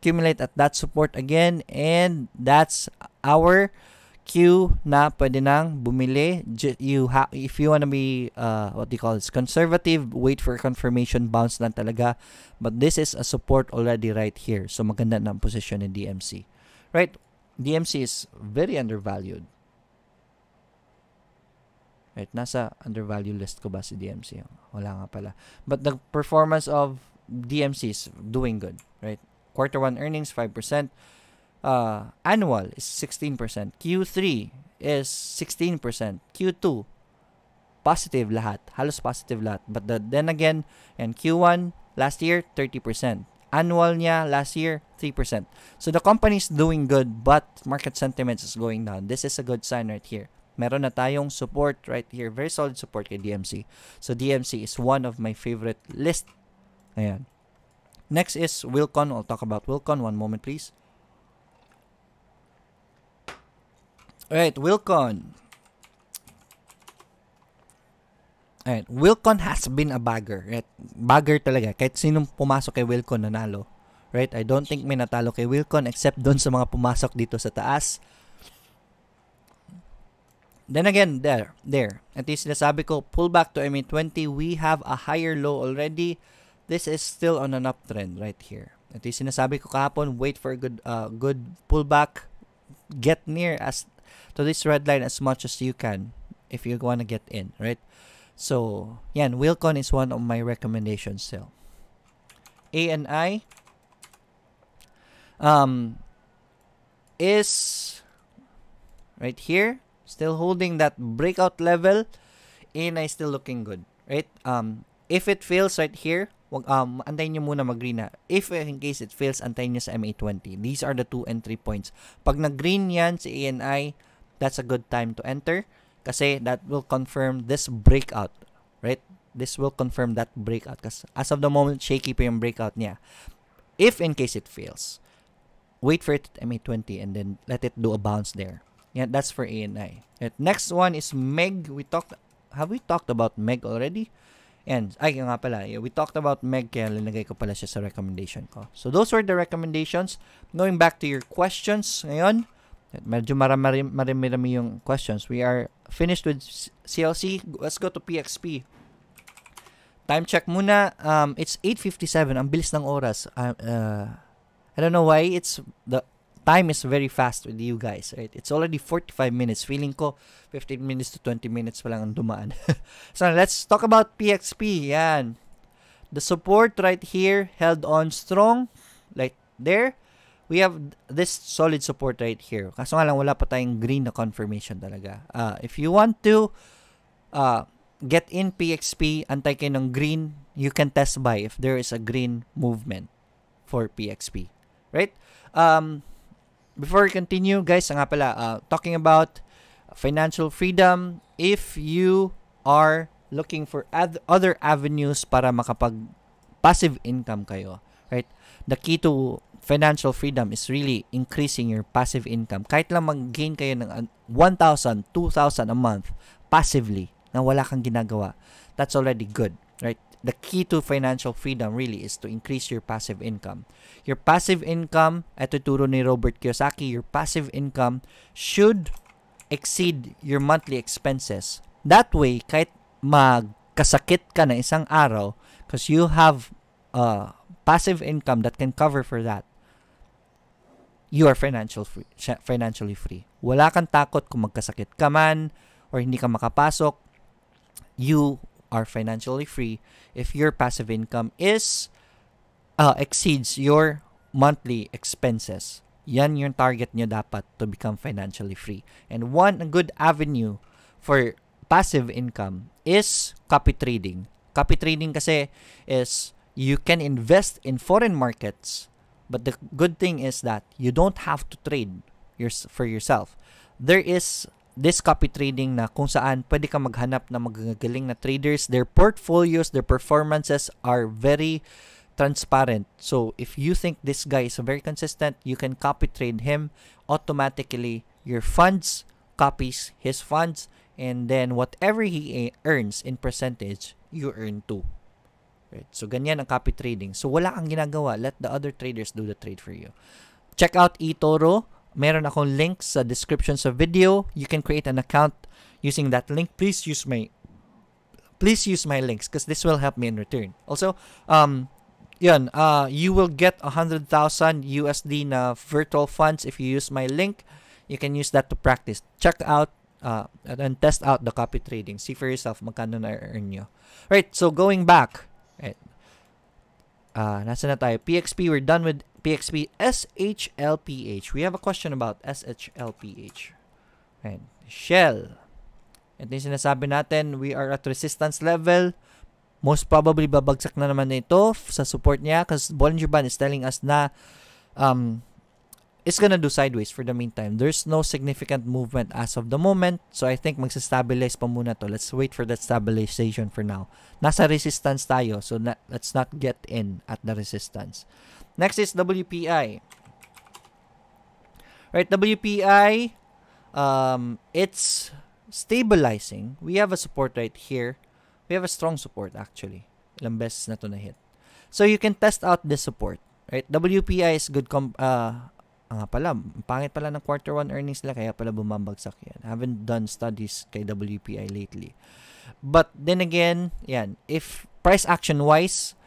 accumulate at that support again and that's our queue na pwede nang bumili. You ha- if you wanna be uh, what do you call it, conservative, wait for confirmation bounce lang talaga. But this is a support already right here. So maganda na ang position ng DMC. Right? DMC is very undervalued. Right, nasa undervalued list ko ba si DMC? Wala nga pala. But the performance of DMC is doing good, right? Quarter 1 earnings 5%, uh, annual is 16%. Q3 is 16%. Q2, positive lahat. Halos positive lahat. But the, then again, and Q1, last year, 30%. Annual niya, last year, 3%. So the company is doing good, but market sentiment is going down. This is a good sign right here. Meron na tayong support right here. Very solid support kay DMC. So DMC is one of my favorite list. Ayan. Next is Wilcon. I'll talk about Wilcon. One moment, please. Alright, Wilcon. Alright, Wilcon has been a bagger. Right? Bagger talaga. Kahit sinong pumasok kay Wilcon nanalo. Right? I don't think may natalo kay Wilcon except doon sa mga pumasok dito sa taas. Then again, there, there. At least sinasabi ko, pull back to MA20, we have a higher low already. This is still on an uptrend right here. Ito yung sinasabi ko kahapon, wait for a good, uh, good pullback. Get near as to this red line as much as you can if you want to get in, right? So, yan, Wilcon is one of my recommendations still. A and I um, is right here, still holding that breakout level. A&I still looking good, right? Um, if it fails right here, wag, um, antayin nyo muna mag-green na. If in case it fails, antayin nyo sa MA20. These are the two entry points. Pag nag-green yan si A&I, that's a good time to enter kasi that will confirm this breakout, right? This will confirm that breakout kasi as of the moment, shaky pa yung breakout niya. If in case it fails, wait for it at MA20 and then let it do a bounce there. Yeah, that's for A&I. Next one is Meg. We talked, have we talked about Meg already? And, ay nga pala, we talked about Meg kaya linagay ko pala siya sa recommendation ko. So, those were the recommendations. Going back to your questions ngayon, medyo marami, marami yung questions. We are finished with CLC. Let's go to PXP. Time check muna. Um, it's 8.57. Ang bilis ng oras. Uh, I don't know why. It's the time is very fast with you guys, right? It's already 45 minutes. Feeling ko 15 minutes to 20 minutes pa lang ang dumaan. <laughs> so let's talk about PXP. Yan. The support right here held on strong like there. We have this solid support right here. Kaso nga lang wala pa tayong green na confirmation talaga. Uh, if you want to uh, get in PXP, antay kayo ng green, you can test buy if there is a green movement for PXP. Right? Um, before we continue, guys, nga pala, uh, talking about financial freedom, if you are looking for other avenues para makapag passive income kayo, right? The key to financial freedom is really increasing your passive income. Kahit lang mag-gain kayo ng 1,000, 2,000 a month passively na wala kang ginagawa, that's already good, right? The key to financial freedom really is to increase your passive income. Your passive income, ito turo ni Robert Kiyosaki, your passive income should exceed your monthly expenses. That way, kahit magkasakit ka na isang araw, because you have uh, passive income that can cover for that, you are financial free, financially free. Wala kang takot kung magkasakit ka man or hindi ka makapasok. You are financially free if your passive income is uh, exceeds your monthly expenses. Yan yung target nyo dapat to become financially free. And one good avenue for passive income is copy trading. Copy trading kasi is you can invest in foreign markets, but the good thing is that you don't have to trade your, for yourself. There is this copy trading na kung saan pwede ka maghanap ng magagaling na traders. Their portfolios, their performances are very transparent. So if you think this guy is very consistent, you can copy trade him automatically. Your funds copies his funds and then whatever he earns in percentage, you earn too. Right? So ganyan ang copy trading. So wala kang ginagawa, let the other traders do the trade for you. Check out eToro. Meron akong link sa description sa video. You can create an account using that link. Please use my please use my links because this will help me in return. Also, um, yun, uh, you will get 100,000 USD na virtual funds if you use my link. You can use that to practice. Check out uh, and test out the copy trading. See for yourself magkano na earn nyo. Right, so going back. Right. Uh, nasa na tayo? PXP, we're done with PXP. SHLPH. We have a question about SHLPH. Right. Shell. Ito yung sinasabi natin, we are at resistance level most probably babagsak na naman ito sa support niya because Bollinger Band is telling us na um, it's gonna do sideways for the meantime. There's no significant movement as of the moment. So I think magsa-stabilize pa muna to. Let's wait for that stabilization for now. Nasa resistance tayo. So na, let's not get in at the resistance. Next is WPI. Right, WPI, um, it's stabilizing. We have a support right here. We have a strong support actually. Ilang beses na to na hit. So you can test out this support. Right? WPI is good com uh, nga pala, pangit pala ng quarter 1 earnings nila kaya pala bumabagsak yan. Haven't done studies kay WPI lately. But then again, yan, if price action wise,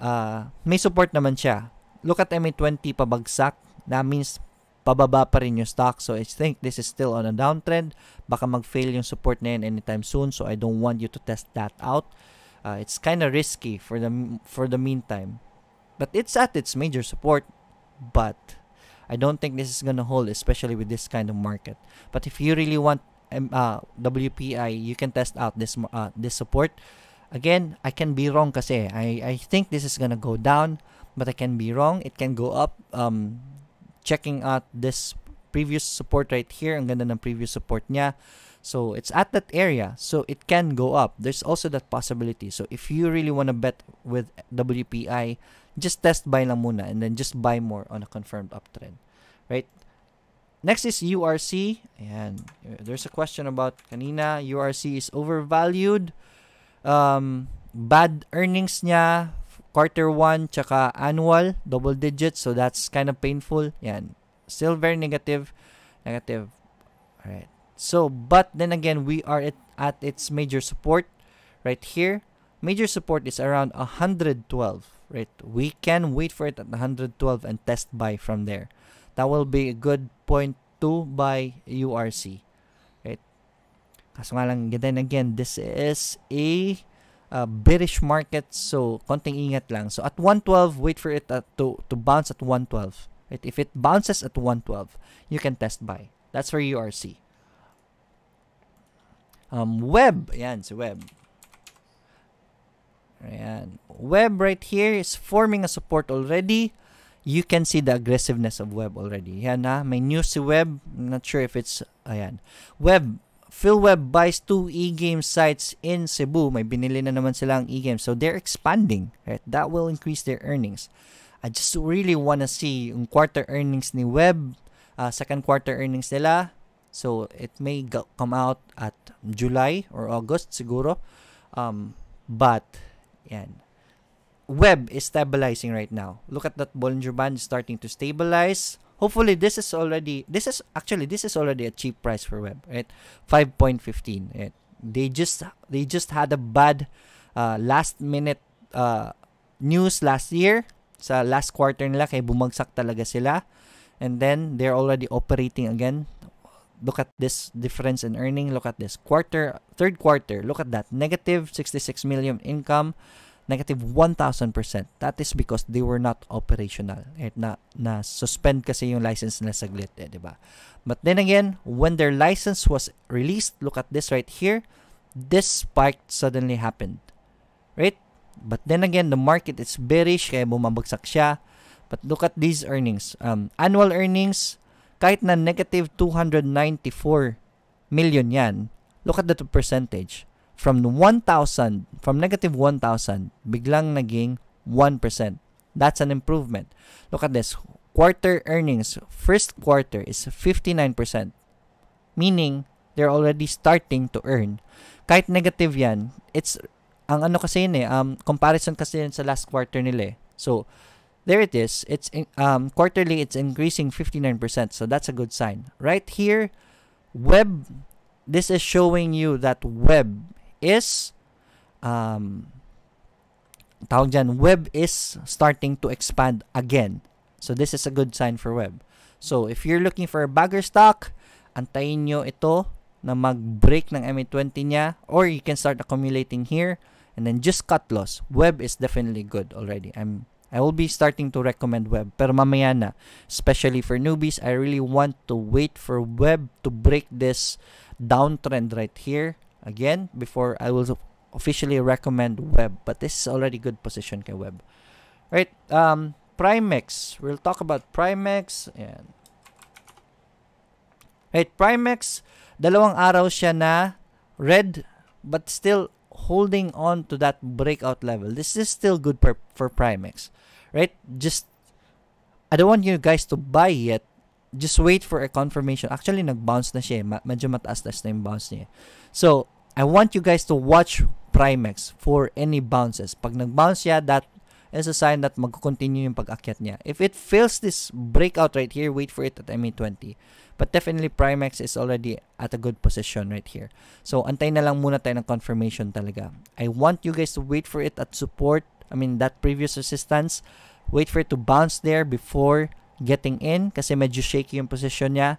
uh, may support naman siya. look at MA20 pabagsak. That means pababa pa rin yung stock. So I think this is still on a downtrend. Baka mag-fail yung support na yun anytime soon. So I don't want you to test that out. Uh, it's kind of risky for the for the meantime. But it's at its major support. But I don't think this is gonna hold, especially with this kind of market. But if you really want um, uh, WPI, you can test out this uh, this support. Again, I can be wrong kasi I I think this is gonna go down, but I can be wrong. It can go up. Um, checking out this previous support right here, ang ganda ng previous support niya. So it's at that area, so it can go up. There's also that possibility. So if you really want to bet with WPI, just test buy lang muna and then just buy more on a confirmed uptrend, right? Next is URC. And there's a question about kanina. URC is overvalued. Um, bad earnings niya, quarter 1 tsaka annual, double digits. So that's kind of painful. Yan. Still very negative. Negative. Alright. So, but then again, we are at, at its major support right here. Major support is around 112, right? We can wait for it at 112 and test buy from there. That will be a good point to buy URC. Right? Kaso nga lang, then again, this is a uh, bearish market, so konting ingat lang. So at 112, wait for it at, to, to bounce at 112. Right? If it bounces at 112, you can test buy. That's for URC. Um, web. Ayan, si web. Ayan. Web right here is forming a support already. You can see the aggressiveness of web already. Yan ha. May news si web. Not sure if it's, ayan. Web. PhilWeb buys two e-game sites in Cebu. May binili na naman silang e-games. So they're expanding. Right? That will increase their earnings. I just really want to see yung quarter earnings ni Web, uh, second quarter earnings nila. So it may go, come out at July or August siguro. Um, but yan. Web is stabilizing right now. Look at that Bollinger Band starting to stabilize. Hopefully, this is already, this is, actually, this is already a cheap price for Web, right? 5.15. Right? They just, they just had a bad uh, last minute uh, news last year. Sa last quarter nila, kaya bumagsak talaga sila. And then, they're already operating again. Look at this difference in earning. Look at this quarter, third quarter. Look at that. Negative 66 million income negative 1,000%. That is because they were not operational. Eh, na, na suspend kasi yung license nila saglit, eh, di ba? But then again, when their license was released, look at this right here, this spike suddenly happened. Right? But then again, the market is bearish, kaya bumabagsak siya. But look at these earnings. Um, annual earnings, kahit na negative 294 million yan, look at the percentage from 1,000, from negative 1,000, biglang naging 1%. That's an improvement. Look at this. Quarter earnings, first quarter is 59%. Meaning, they're already starting to earn. Kahit negative yan, it's, ang ano kasi yun eh, um, comparison kasi yun sa last quarter nila eh. So, there it is. It's, in, um, quarterly, it's increasing 59%. So, that's a good sign. Right here, web, this is showing you that web is um, tawag dyan, web is starting to expand again. So this is a good sign for web. So if you're looking for a bagger stock, antayin nyo ito na mag-break ng MA20 niya or you can start accumulating here and then just cut loss. Web is definitely good already. I'm I will be starting to recommend web pero mamaya na. Especially for newbies, I really want to wait for web to break this downtrend right here. Again before I will officially recommend web but this is already good position kay web. Right um Primex. We'll talk about Primex and right Primex dalawang araw siya na red but still holding on to that breakout level. This is still good for, for Primex right just I don't want you guys to buy yet just wait for a confirmation. Actually, nag-bounce na siya. Eh. Ma- medyo mataas na yung bounce niya. So, I want you guys to watch Primex for any bounces. Pag nag-bounce siya, that is a sign that mag-continue yung pag-akyat niya. If it fails this breakout right here, wait for it at MA20. But definitely, Primex is already at a good position right here. So, antay na lang muna tayo ng confirmation talaga. I want you guys to wait for it at support. I mean, that previous resistance. Wait for it to bounce there before getting in kasi medyo shaky yung position niya.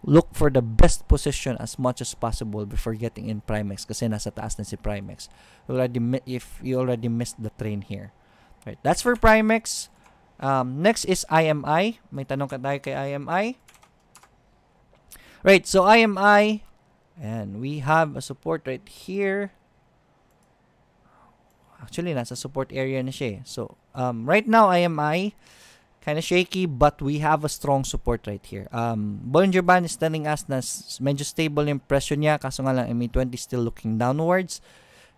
Look for the best position as much as possible before getting in Primex kasi nasa taas na si Primex. Already if you already missed the train here. Right. That's for Primex. Um, next is IMI. May tanong ka tayo kay IMI. Right, so IMI and we have a support right here. Actually, nasa support area na siya. Eh. So, um, right now IMI kind of shaky but we have a strong support right here. Um, Bollinger Band is telling us na medyo stable yung presyo niya kaso nga lang MA20 still looking downwards.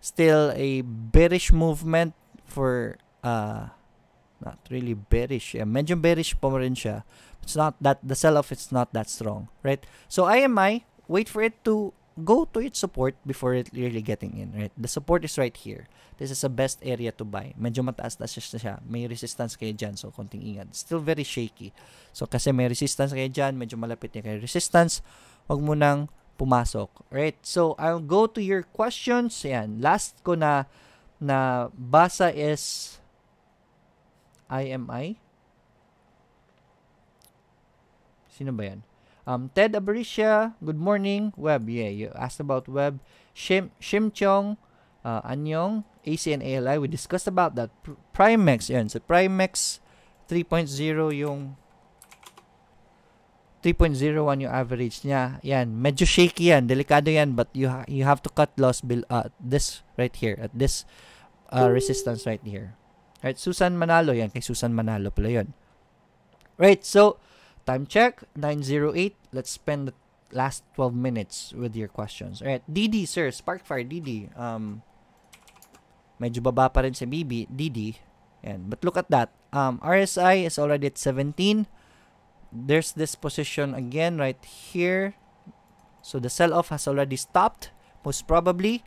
Still a bearish movement for uh, not really bearish. Yeah, medyo bearish pa rin siya. It's not that the sell-off is not that strong, right? So IMI, wait for it to go to its support before it really getting in, right? The support is right here. This is the best area to buy. Medyo mataas na siya. May resistance kayo dyan, so konting ingat. Still very shaky. So kasi may resistance kayo dyan, medyo malapit niya kayo resistance, wag mo nang pumasok. Right? So I'll go to your questions. Yan. Last ko na na basa is IMI. Sino ba yan? Um, Ted Abaricia, good morning. Web, yeah, you asked about web. Shim, Shim Chong, uh, Anyong, AC and ALI, we discussed about that. Pr- Primex, yan. So, Primex 3.0 yung 3.01 yung average niya. Yan, medyo shaky yan. Delikado yan, but you ha- you have to cut loss bill uh, this right here, at this uh, resistance right here. Right, Susan Manalo, yan. Kay Susan Manalo pala yun. Right, so, Time check, 908. Let's spend the last 12 minutes with your questions. Alright, DD, sir. Sparkfire, DD. Um, medyo baba pa rin si BB, DD. Yan. But look at that. Um, RSI is already at 17. There's this position again right here. So, the sell-off has already stopped, most probably.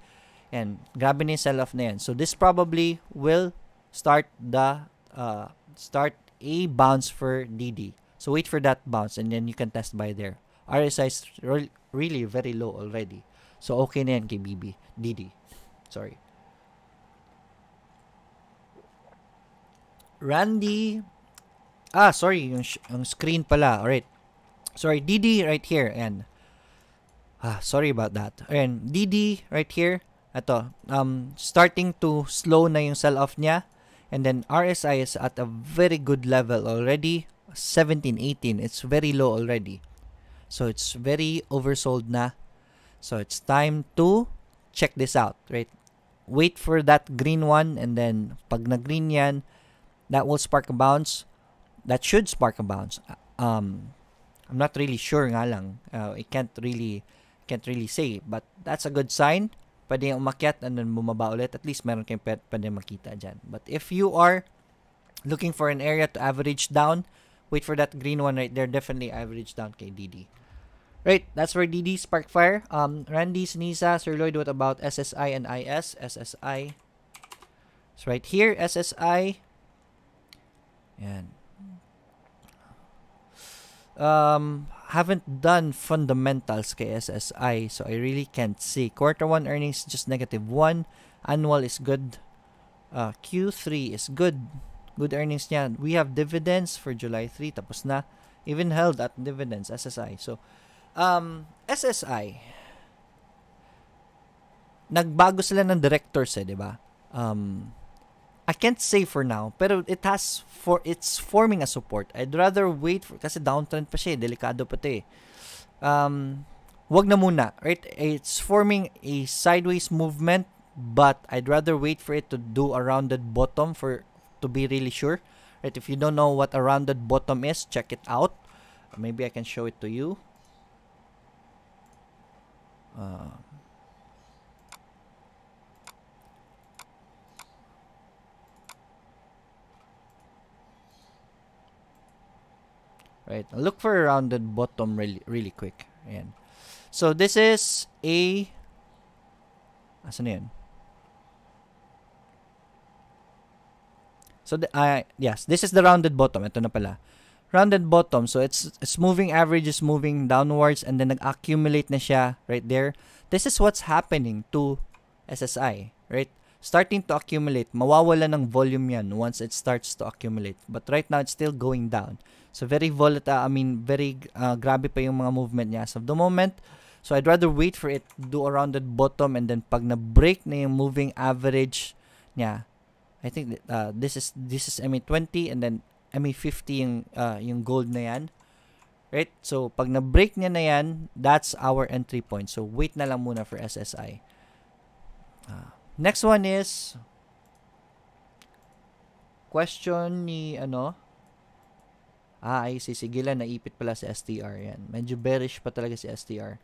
And grabe na sell-off na yan. So, this probably will start the, uh, start a bounce for DD. So wait for that bounce and then you can test buy there. RSI is re- really very low already. So okay na yan kay BB. DD. Sorry. Randy. Ah, sorry. Yung, yung screen pala. Alright. Sorry. DD right here. And ah, sorry about that. And DD right here. Ito. Um, starting to slow na yung sell-off niya. And then RSI is at a very good level already. 17, 18. It's very low already. So it's very oversold na. So it's time to check this out, right? Wait for that green one and then pag na-green yan, that will spark a bounce. That should spark a bounce. Um, I'm not really sure nga lang. Uh, I can't really can't really say, but that's a good sign. Pwede yung umakyat and then bumaba ulit. At least meron kayong pwede makita dyan. But if you are looking for an area to average down, Wait for that green one right there. Definitely average down kay DD. Right, that's for DD Sparkfire. Um, Randy, Sinisa, Sir Lloyd, what about SSI and IS? SSI. It's right here, SSI. And um, haven't done fundamentals kay SSI, so I really can't see. Quarter one earnings just negative one. Annual is good. Uh, Q3 is good good earnings niya. We have dividends for July 3, tapos na. Even held at dividends, SSI. So, um, SSI, nagbago sila ng directors eh, di ba? Um, I can't say for now, pero it has for it's forming a support. I'd rather wait for kasi downtrend pa siya, eh, delikado pa 'to eh. Um, wag na muna, right? It's forming a sideways movement, but I'd rather wait for it to do a rounded bottom for to be really sure. Right? If you don't know what a rounded bottom is, check it out. Maybe I can show it to you. Uh, right look for a rounded bottom really really quick Ayan. so this is a asan yan So, the, uh, yes, this is the rounded bottom. Ito na pala. Rounded bottom. So, it's, it's moving average is moving downwards and then nag-accumulate na siya right there. This is what's happening to SSI, right? starting to accumulate. Mawawala ng volume yan once it starts to accumulate. But right now, it's still going down. So, very volatile. I mean, very uh, grabe pa yung mga movement niya as of the moment. So, I'd rather wait for it do a rounded bottom and then pag na-break na yung moving average niya, I think uh, this is this is MA20 and then MA50 yung, uh, yung gold na yan. Right? So, pag na-break niya na yan, that's our entry point. So, wait na lang muna for SSI. Uh, next one is question ni ano Ah, ay sisigilan naipit pala si STR yan. Medyo bearish pa talaga si STR.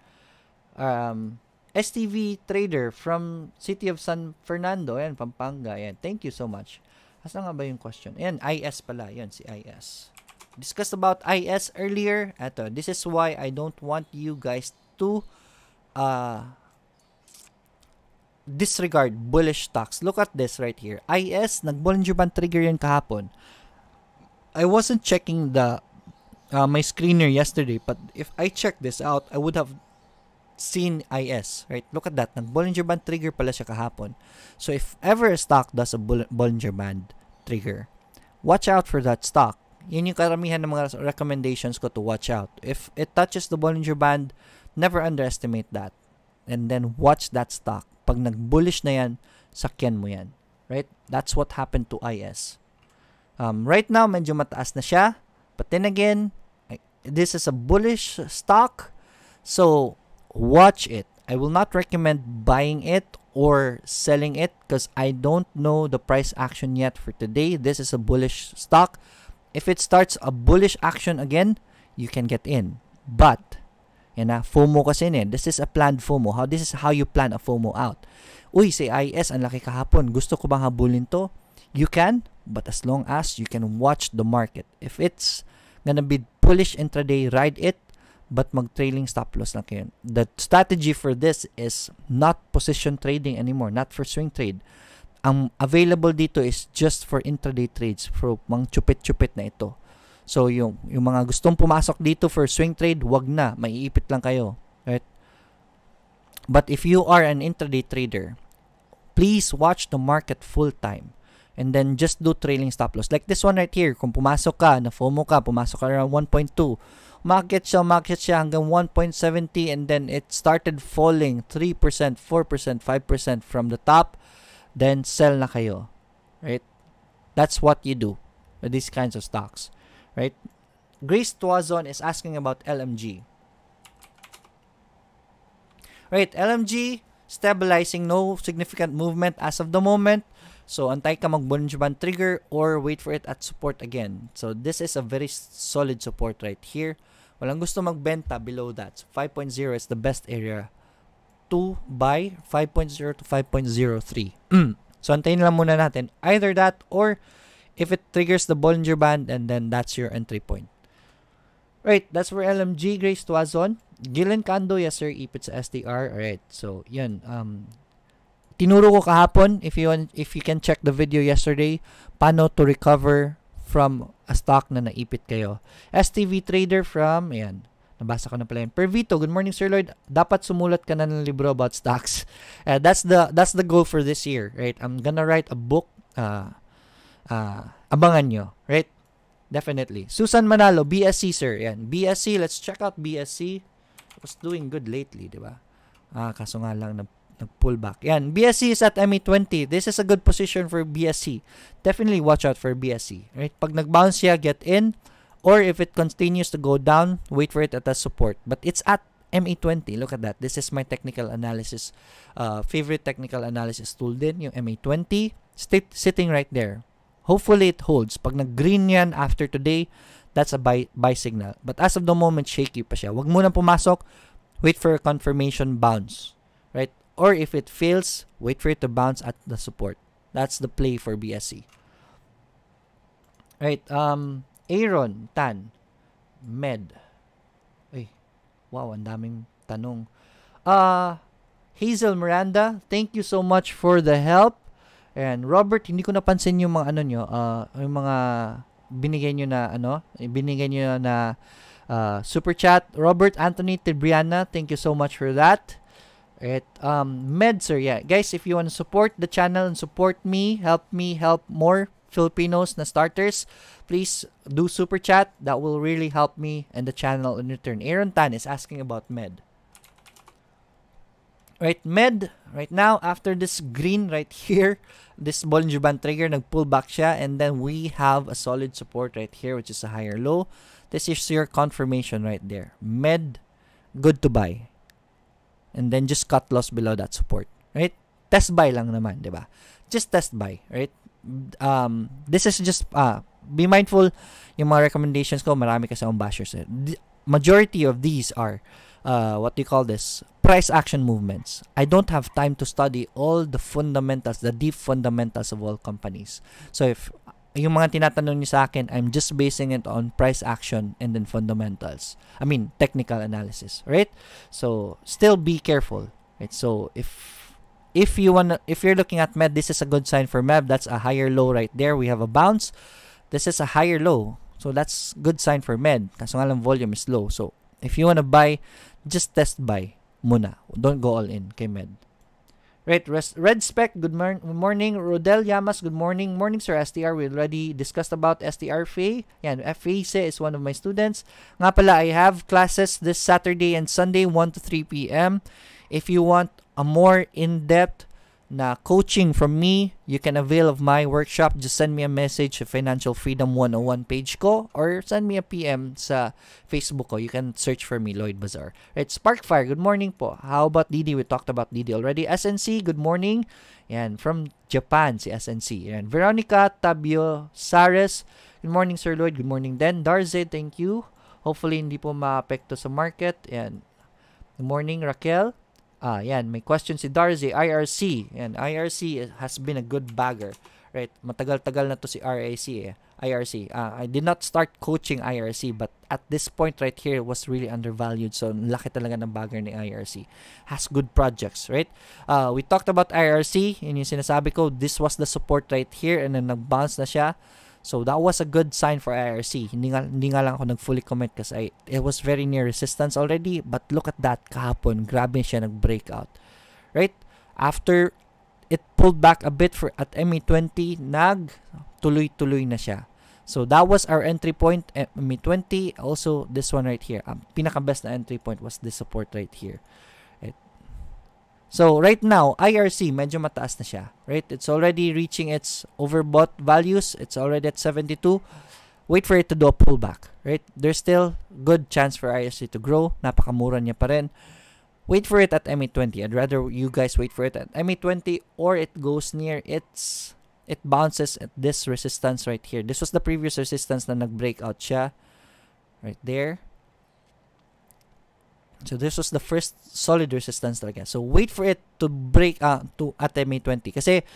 Um, STV Trader from City of San Fernando, ayan, Pampanga, ayan. Thank you so much. Asa nga ba yung question? Ayan, IS pala, yan si IS. Discussed about IS earlier. Ito, this is why I don't want you guys to uh, disregard bullish stocks. Look at this right here. IS, nag-Bollinger Band trigger yan kahapon. I wasn't checking the uh, my screener yesterday, but if I check this out, I would have seen IS, right? Look at that. Nag-Bollinger Band trigger pala siya kahapon. So if ever a stock does a Bollinger Band trigger, watch out for that stock. Yun yung karamihan ng mga recommendations ko to watch out. If it touches the Bollinger Band, never underestimate that. And then watch that stock. Pag nag-bullish na yan, sakyan mo yan. Right? That's what happened to IS. Um, right now, medyo mataas na siya. But then again, this is a bullish stock. So, watch it. I will not recommend buying it or selling it because I don't know the price action yet for today. This is a bullish stock. If it starts a bullish action again, you can get in. But Yan na, FOMO kasi eh. This is a planned FOMO. How, this is how you plan a FOMO out. Uy, si IS, ang laki kahapon. Gusto ko bang habulin to? You can, but as long as you can watch the market. If it's gonna be bullish intraday, ride it, but mag-trailing stop loss lang kayo. The strategy for this is not position trading anymore, not for swing trade. Ang available dito is just for intraday trades, for mga chupit-chupit na ito. So, yung, yung mga gustong pumasok dito for swing trade, wag na. Maiipit lang kayo. Right? But if you are an intraday trader, please watch the market full time. And then just do trailing stop loss. Like this one right here, kung pumasok ka, na FOMO ka, pumasok ka around 1.2, market siya, market siya hanggang 1.70 and then it started falling 3%, 4%, 5% from the top, then sell na kayo. Right? That's what you do with these kinds of stocks right? Grace Tuazon is asking about LMG. Right, LMG stabilizing, no significant movement as of the moment. So, antay ka mag band trigger or wait for it at support again. So, this is a very solid support right here. Walang gusto magbenta below that. So, 5.0 is the best area to buy 5.0 to 5.03. so, antayin lang muna natin either that or if it triggers the Bollinger Band, and then that's your entry point. Right, that's for LMG, Grace Tuazon. Gillen Kando, yes sir, ipit sa SDR. Alright, so, yun. Um, tinuro ko kahapon, if you, want, if you can check the video yesterday, paano to recover from a stock na naipit kayo. STV Trader from, ayan, nabasa ko na pala yun. Pervito, good morning Sir Lloyd. Dapat sumulat ka na ng libro about stocks. Uh, <laughs> that's the that's the goal for this year, right? I'm gonna write a book uh, uh, abangan nyo. Right? Definitely. Susan Manalo, BSC sir. Yan. BSC, let's check out BSC. Was doing good lately, di ba? Ah, kaso nga lang nag-pull back. Yan. BSC is at MA20. This is a good position for BSC. Definitely watch out for BSC. Right? Pag nag-bounce siya, get in. Or if it continues to go down, wait for it at a support. But it's at MA20. Look at that. This is my technical analysis, uh, favorite technical analysis tool din, yung MA20. St- sitting right there. Hopefully it holds. Pag nag-green yan after today, that's a buy, buy signal. But as of the moment, shaky pa siya. Huwag muna pumasok. Wait for a confirmation bounce. Or if it fails, wait for it to bounce at the support. That's the play for BSC. Right. Um, Aaron Tan. Med. Ay, wow, ang daming tanong. Uh, Hazel Miranda, thank you so much for the help. And Robert, hindi ko napansin yung mga ano nyo, uh, yung mga binigay nyo na ano, binigay nyo na uh, super chat. Robert Anthony Tibriana, thank you so much for that. Right? Um, med, sir, yeah. Guys, if you want to support the channel and support me, help me help more Filipinos na starters, please do super chat. That will really help me and the channel in return. Aaron Tan is asking about med. Right, med, right now, after this green right here, <laughs> this Bollinger Band trigger, nag-pull back siya, and then we have a solid support right here, which is a higher low. This is your confirmation right there. Med, good to buy. And then just cut loss below that support. Right? Test buy lang naman, di ba? Just test buy, right? Um, this is just, uh, be mindful, yung mga recommendations ko, marami kasi akong bashers. Eh. The majority of these are, uh, what do you call this? Price action movements. I don't have time to study all the fundamentals, the deep fundamentals of all companies. So if yung mga tinatanong niyo sa akin, I'm just basing it on price action and then fundamentals. I mean, technical analysis, right? So, still be careful, right? So, if if you want if you're looking at med, this is a good sign for MEB. That's a higher low right there. We have a bounce. This is a higher low. So, that's good sign for med. Kaso nga lang volume is low. So, if you want to buy, just test buy muna. Don't go all in kay med. Right, Red Spec, good, good morning. Rodel Yamas, good morning. Morning, Sir STR. We already discussed about STR FA. Yan, FACE is one of my students. Nga pala, I have classes this Saturday and Sunday, 1 to 3 p.m. If you want a more in-depth na coaching from me, you can avail of my workshop. Just send me a message sa Financial Freedom 101 page ko or send me a PM sa Facebook ko. You can search for me, Lloyd Bazaar. Right, Sparkfire, good morning po. How about Didi? We talked about Didi already. SNC, good morning. Yan, from Japan, si SNC. Yan, Veronica Tabio Sares, good morning, Sir Lloyd. Good morning then. Darze, thank you. Hopefully, hindi po maapekto sa market. Yan. Good morning, Raquel. Ah, yan. May question si Darcy, IRC. Yan, IRC has been a good bagger. Right? Matagal-tagal na to si RAC eh. IRC. Uh, I did not start coaching IRC but at this point right here was really undervalued. So, laki talaga ng bagger ni IRC. Has good projects, right? Uh, we talked about IRC. Yun yung sinasabi ko. This was the support right here and then nag-bounce na siya. So that was a good sign for IRC. Hindi nga, hindi nga lang ako nag-fully commit kasi it was very near resistance already. But look at that kahapon. Grabe siya nag-breakout. Right? After it pulled back a bit for at MA20, nag tuloy-tuloy na siya. So that was our entry point, MA20. Also, this one right here. Ang pinaka-best na entry point was this support right here. So, right now, IRC, medyo mataas na siya. Right? It's already reaching its overbought values. It's already at 72. Wait for it to do a pullback. Right? There's still good chance for IRC to grow. Napakamura niya pa rin. Wait for it at MA20. I'd rather you guys wait for it at MA20 or it goes near its... It bounces at this resistance right here. This was the previous resistance na nag-breakout siya. Right there. So this was the first solid resistance talaga. So wait for it to break uh, to at MA20 kasi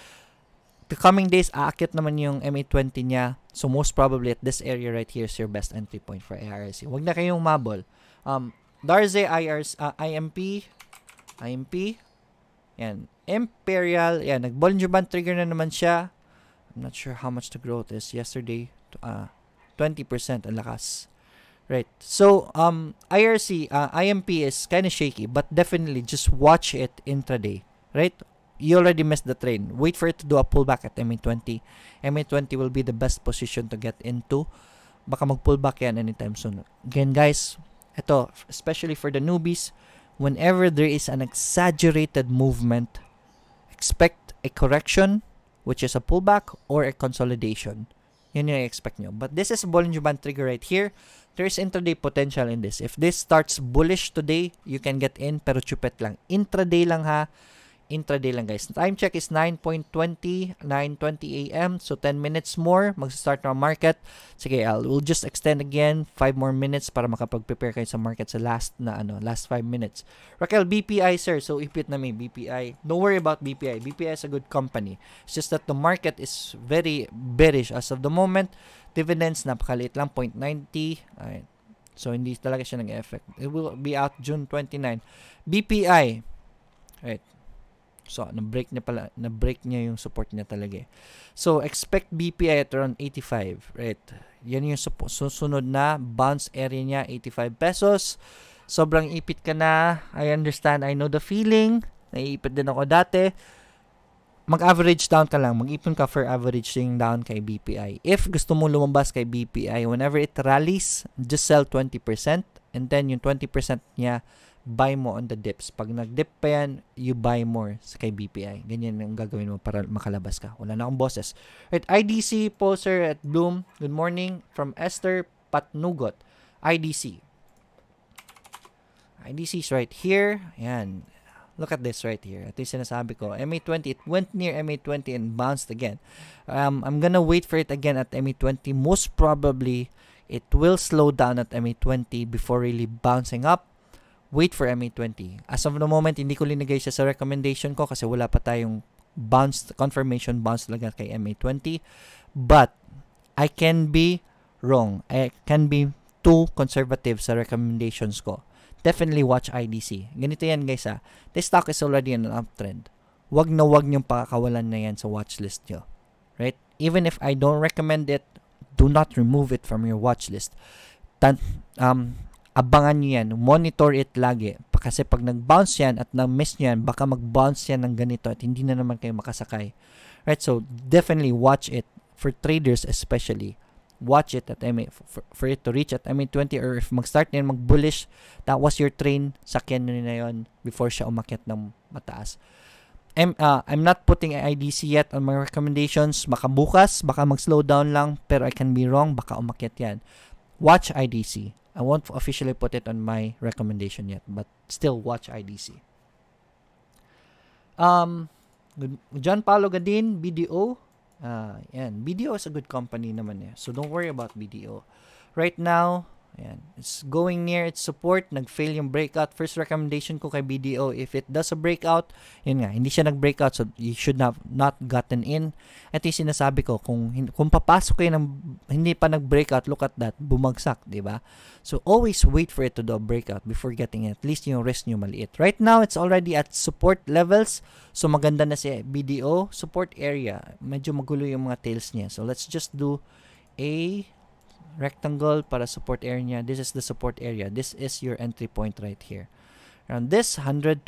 the coming days aakit naman yung MA20 niya. So most probably at this area right here is your best entry point for ARC. Huwag na kayong mabol. Um Darze IRS uh, IMP IMP yan Imperial yan nag Bollinger Band trigger na naman siya. I'm not sure how much the growth is yesterday uh 20% ang lakas. Right. So, um, IRC, uh, IMP is kind of shaky, but definitely just watch it intraday. Right? You already missed the train. Wait for it to do a pullback at MA20. MA20 will be the best position to get into. Baka mag-pullback yan anytime soon. Again, guys, ito, especially for the newbies, whenever there is an exaggerated movement, expect a correction, which is a pullback, or a consolidation. Yun yung expect nyo. But this is Bollinger Band trigger right here. There's intraday potential in this. If this starts bullish today, you can get in, pero chupet lang. Intraday lang ha. Intraday lang guys. Time check is 9.20, 9.20 a.m. So 10 minutes more, magsa-start na market. Sige, I'll, we'll just extend again 5 more minutes para makapag-prepare kayo sa market sa last na ano, last 5 minutes. Raquel, BPI sir. So ipit na may BPI. Don't worry about BPI. BPI is a good company. It's just that the market is very bearish as of the moment. Dividends, napakaliit lang, 0.90. Alright. So, hindi talaga siya nag-effect. It will be out June 29. BPI. Right. So, na-break niya pala, na-break niya yung support niya talaga eh. So, expect BPI at around 85, right? Yan yung susunod na bounce area niya, 85 pesos. Sobrang ipit ka na. I understand. I know the feeling. Naiipit din ako dati. Mag-average down ka lang. Mag-ipon ka for averaging down kay BPI. If gusto mo lumabas kay BPI, whenever it rallies, just sell 20% and then yung 20% niya, buy mo on the dips. Pag nag-dip pa yan, you buy more sa kay BPI. Ganyan ang gagawin mo para makalabas ka. Wala na akong bosses. Right, IDC, Poser at Bloom. Good morning from Esther Patnugot. IDC. IDC is right here. Yan. Look at this right here. Ito yung sinasabi ko. MA20, it went near MA20 and bounced again. Um, I'm gonna wait for it again at MA20. Most probably, it will slow down at MA20 before really bouncing up. Wait for MA20. As of the moment, hindi ko linagay siya sa recommendation ko kasi wala pa tayong bounce, confirmation bounce talaga kay MA20. But, I can be wrong. I can be too conservative sa recommendations ko definitely watch IDC. Ganito yan guys ha. This stock is already in an uptrend. Wag na wag niyong pakakawalan na yan sa watch list nyo. Right? Even if I don't recommend it, do not remove it from your watch list. Tan um, abangan nyo yan. Monitor it lagi. Kasi pag nag-bounce yan at na-miss nyo yan, baka mag-bounce yan ng ganito at hindi na naman kayo makasakay. Right? So, definitely watch it for traders especially watch it at MA for, for it to reach at MA20 or if mag-start na yun, mag-bullish, that was your train, sakyan nyo na yun before siya umakyat ng mataas. I'm, uh, I'm not putting IDC yet on my recommendations. Baka bukas, baka mag-slow down lang, pero I can be wrong, baka umakyat yan. Watch IDC. I won't officially put it on my recommendation yet, but still watch IDC. Um, John Paulo Gadin, BDO, Uh, yan. BDO is a good company naman eh. So, don't worry about BDO. Right now, Ayan. It's going near its support. Nag-fail yung breakout. First recommendation ko kay BDO, if it does a breakout, yun nga, hindi siya nag-breakout, so you should have not gotten in. Ito yung sinasabi ko, kung, kung papasok kayo ng hindi pa nag-breakout, look at that, bumagsak, di ba? So, always wait for it to do a breakout before getting it. At least yung risk nyo maliit. Right now, it's already at support levels. So, maganda na si BDO. Support area. Medyo magulo yung mga tails niya. So, let's just do a rectangle para support area niya. This is the support area. This is your entry point right here. Around this, 126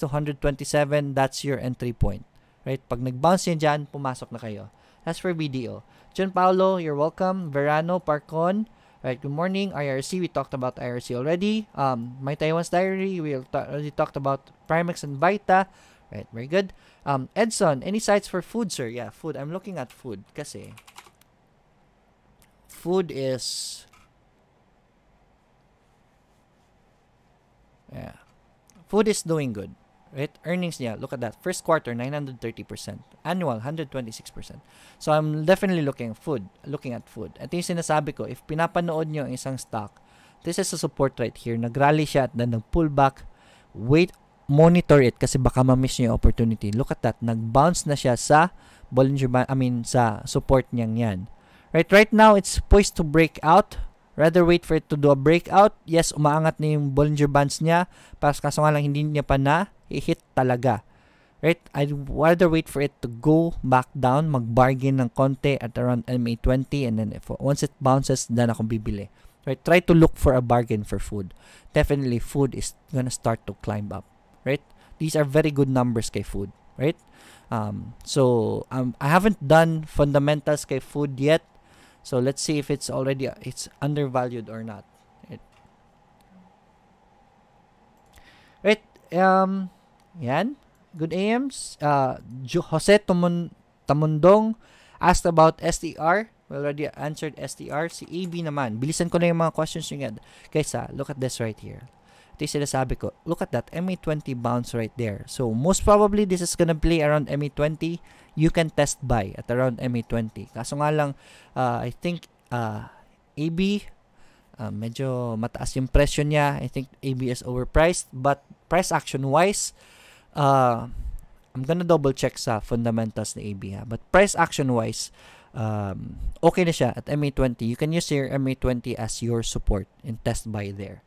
to 127, that's your entry point. Right? Pag nag-bounce yan dyan, pumasok na kayo. That's for BDO. John Paulo, you're welcome. Verano, Parcon. Right, good morning. IRC, we talked about IRC already. Um, My Taiwan's Diary, we already talked about Primex and Vita. Right, very good. Um, Edson, any sites for food, sir? Yeah, food. I'm looking at food kasi food is yeah food is doing good right? Earnings niya look at that first quarter 930% annual 126% so I'm definitely looking food looking at food. Ito yung sinasabi ko if pinapanood niyo ang isang stock this is a support right here. Nagrally siya at then nag-pull back. Wait monitor it kasi baka ma-miss niyo yung opportunity. Look at that nag-bounce na siya sa Bollinger Band I mean sa support niyang yan Right, right now, it's poised to break out. Rather wait for it to do a breakout. Yes, umaangat na yung Bollinger Bands niya. Pas kaso nga lang hindi niya pa na i-hit talaga. Right? I'd rather wait for it to go back down, mag-bargain ng konti at around MA20 and then if, once it bounces, then ako bibili. Right? Try to look for a bargain for food. Definitely, food is gonna start to climb up. Right? These are very good numbers kay food. Right? Um, so, um, I haven't done fundamentals kay food yet. So let's see if it's already it's undervalued or not. It, right um yan. Good AMs uh Jose Tumun Tamundong asked about STR we already answered STR si AB naman. Bilisan ko na yung mga questions nyo guys ah, look at this right here ito yung sinasabi ko look at that MA20 bounce right there so most probably this is gonna play around MA20 you can test buy at around MA20. Kaso nga lang, uh, I think uh, AB, uh, medyo mataas yung presyo niya. I think AB is overpriced. But price action wise, uh, I'm gonna double check sa fundamentals ni AB ha. But price action wise, um, okay na siya at MA20. You can use your MA20 as your support and test buy there.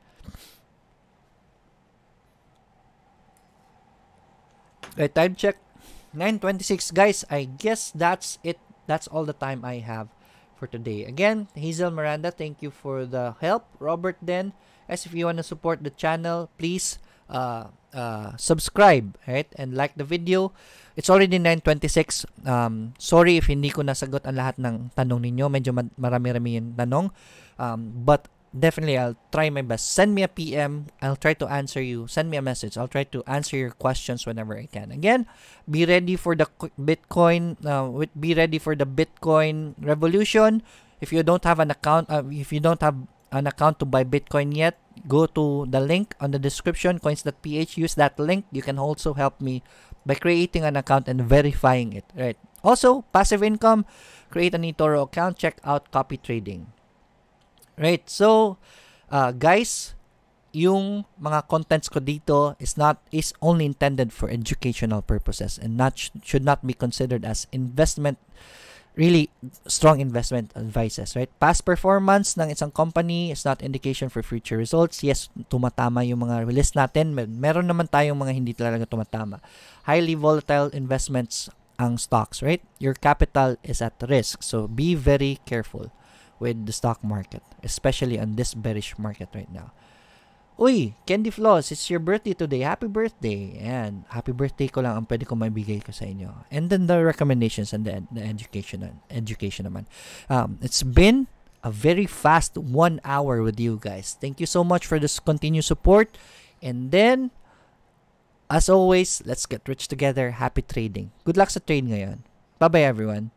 Okay, time check 9.26 guys i guess that's it that's all the time i have for today again hazel miranda thank you for the help robert then as if you want to support the channel please uh, uh, subscribe, right? And like the video. It's already 9.26. Um, sorry if hindi ko nasagot ang lahat ng tanong ninyo. Medyo marami-rami yung tanong. Um, but definitely I'll try my best. Send me a PM. I'll try to answer you. Send me a message. I'll try to answer your questions whenever I can. Again, be ready for the Bitcoin. Uh, be ready for the Bitcoin revolution. If you don't have an account, uh, if you don't have an account to buy Bitcoin yet, go to the link on the description, coins.ph. Use that link. You can also help me by creating an account and verifying it. Right. Also, passive income. Create an eToro account. Check out copy trading. Right. So, uh, guys, yung mga contents ko dito is not is only intended for educational purposes and not should not be considered as investment really strong investment advices, right? Past performance ng isang company is not indication for future results. Yes, tumatama yung mga release natin. Mer- meron naman tayong mga hindi talaga tumatama. Highly volatile investments ang stocks, right? Your capital is at risk. So be very careful with the stock market, especially on this bearish market right now. Uy, Candy Floss, it's your birthday today. Happy birthday. And happy birthday ko lang ang pwede ko maibigay ko sa inyo. And then the recommendations and the, the education, education naman. Um, it's been a very fast one hour with you guys. Thank you so much for this continued support. And then, as always, let's get rich together. Happy trading. Good luck sa trade ngayon. Bye-bye everyone.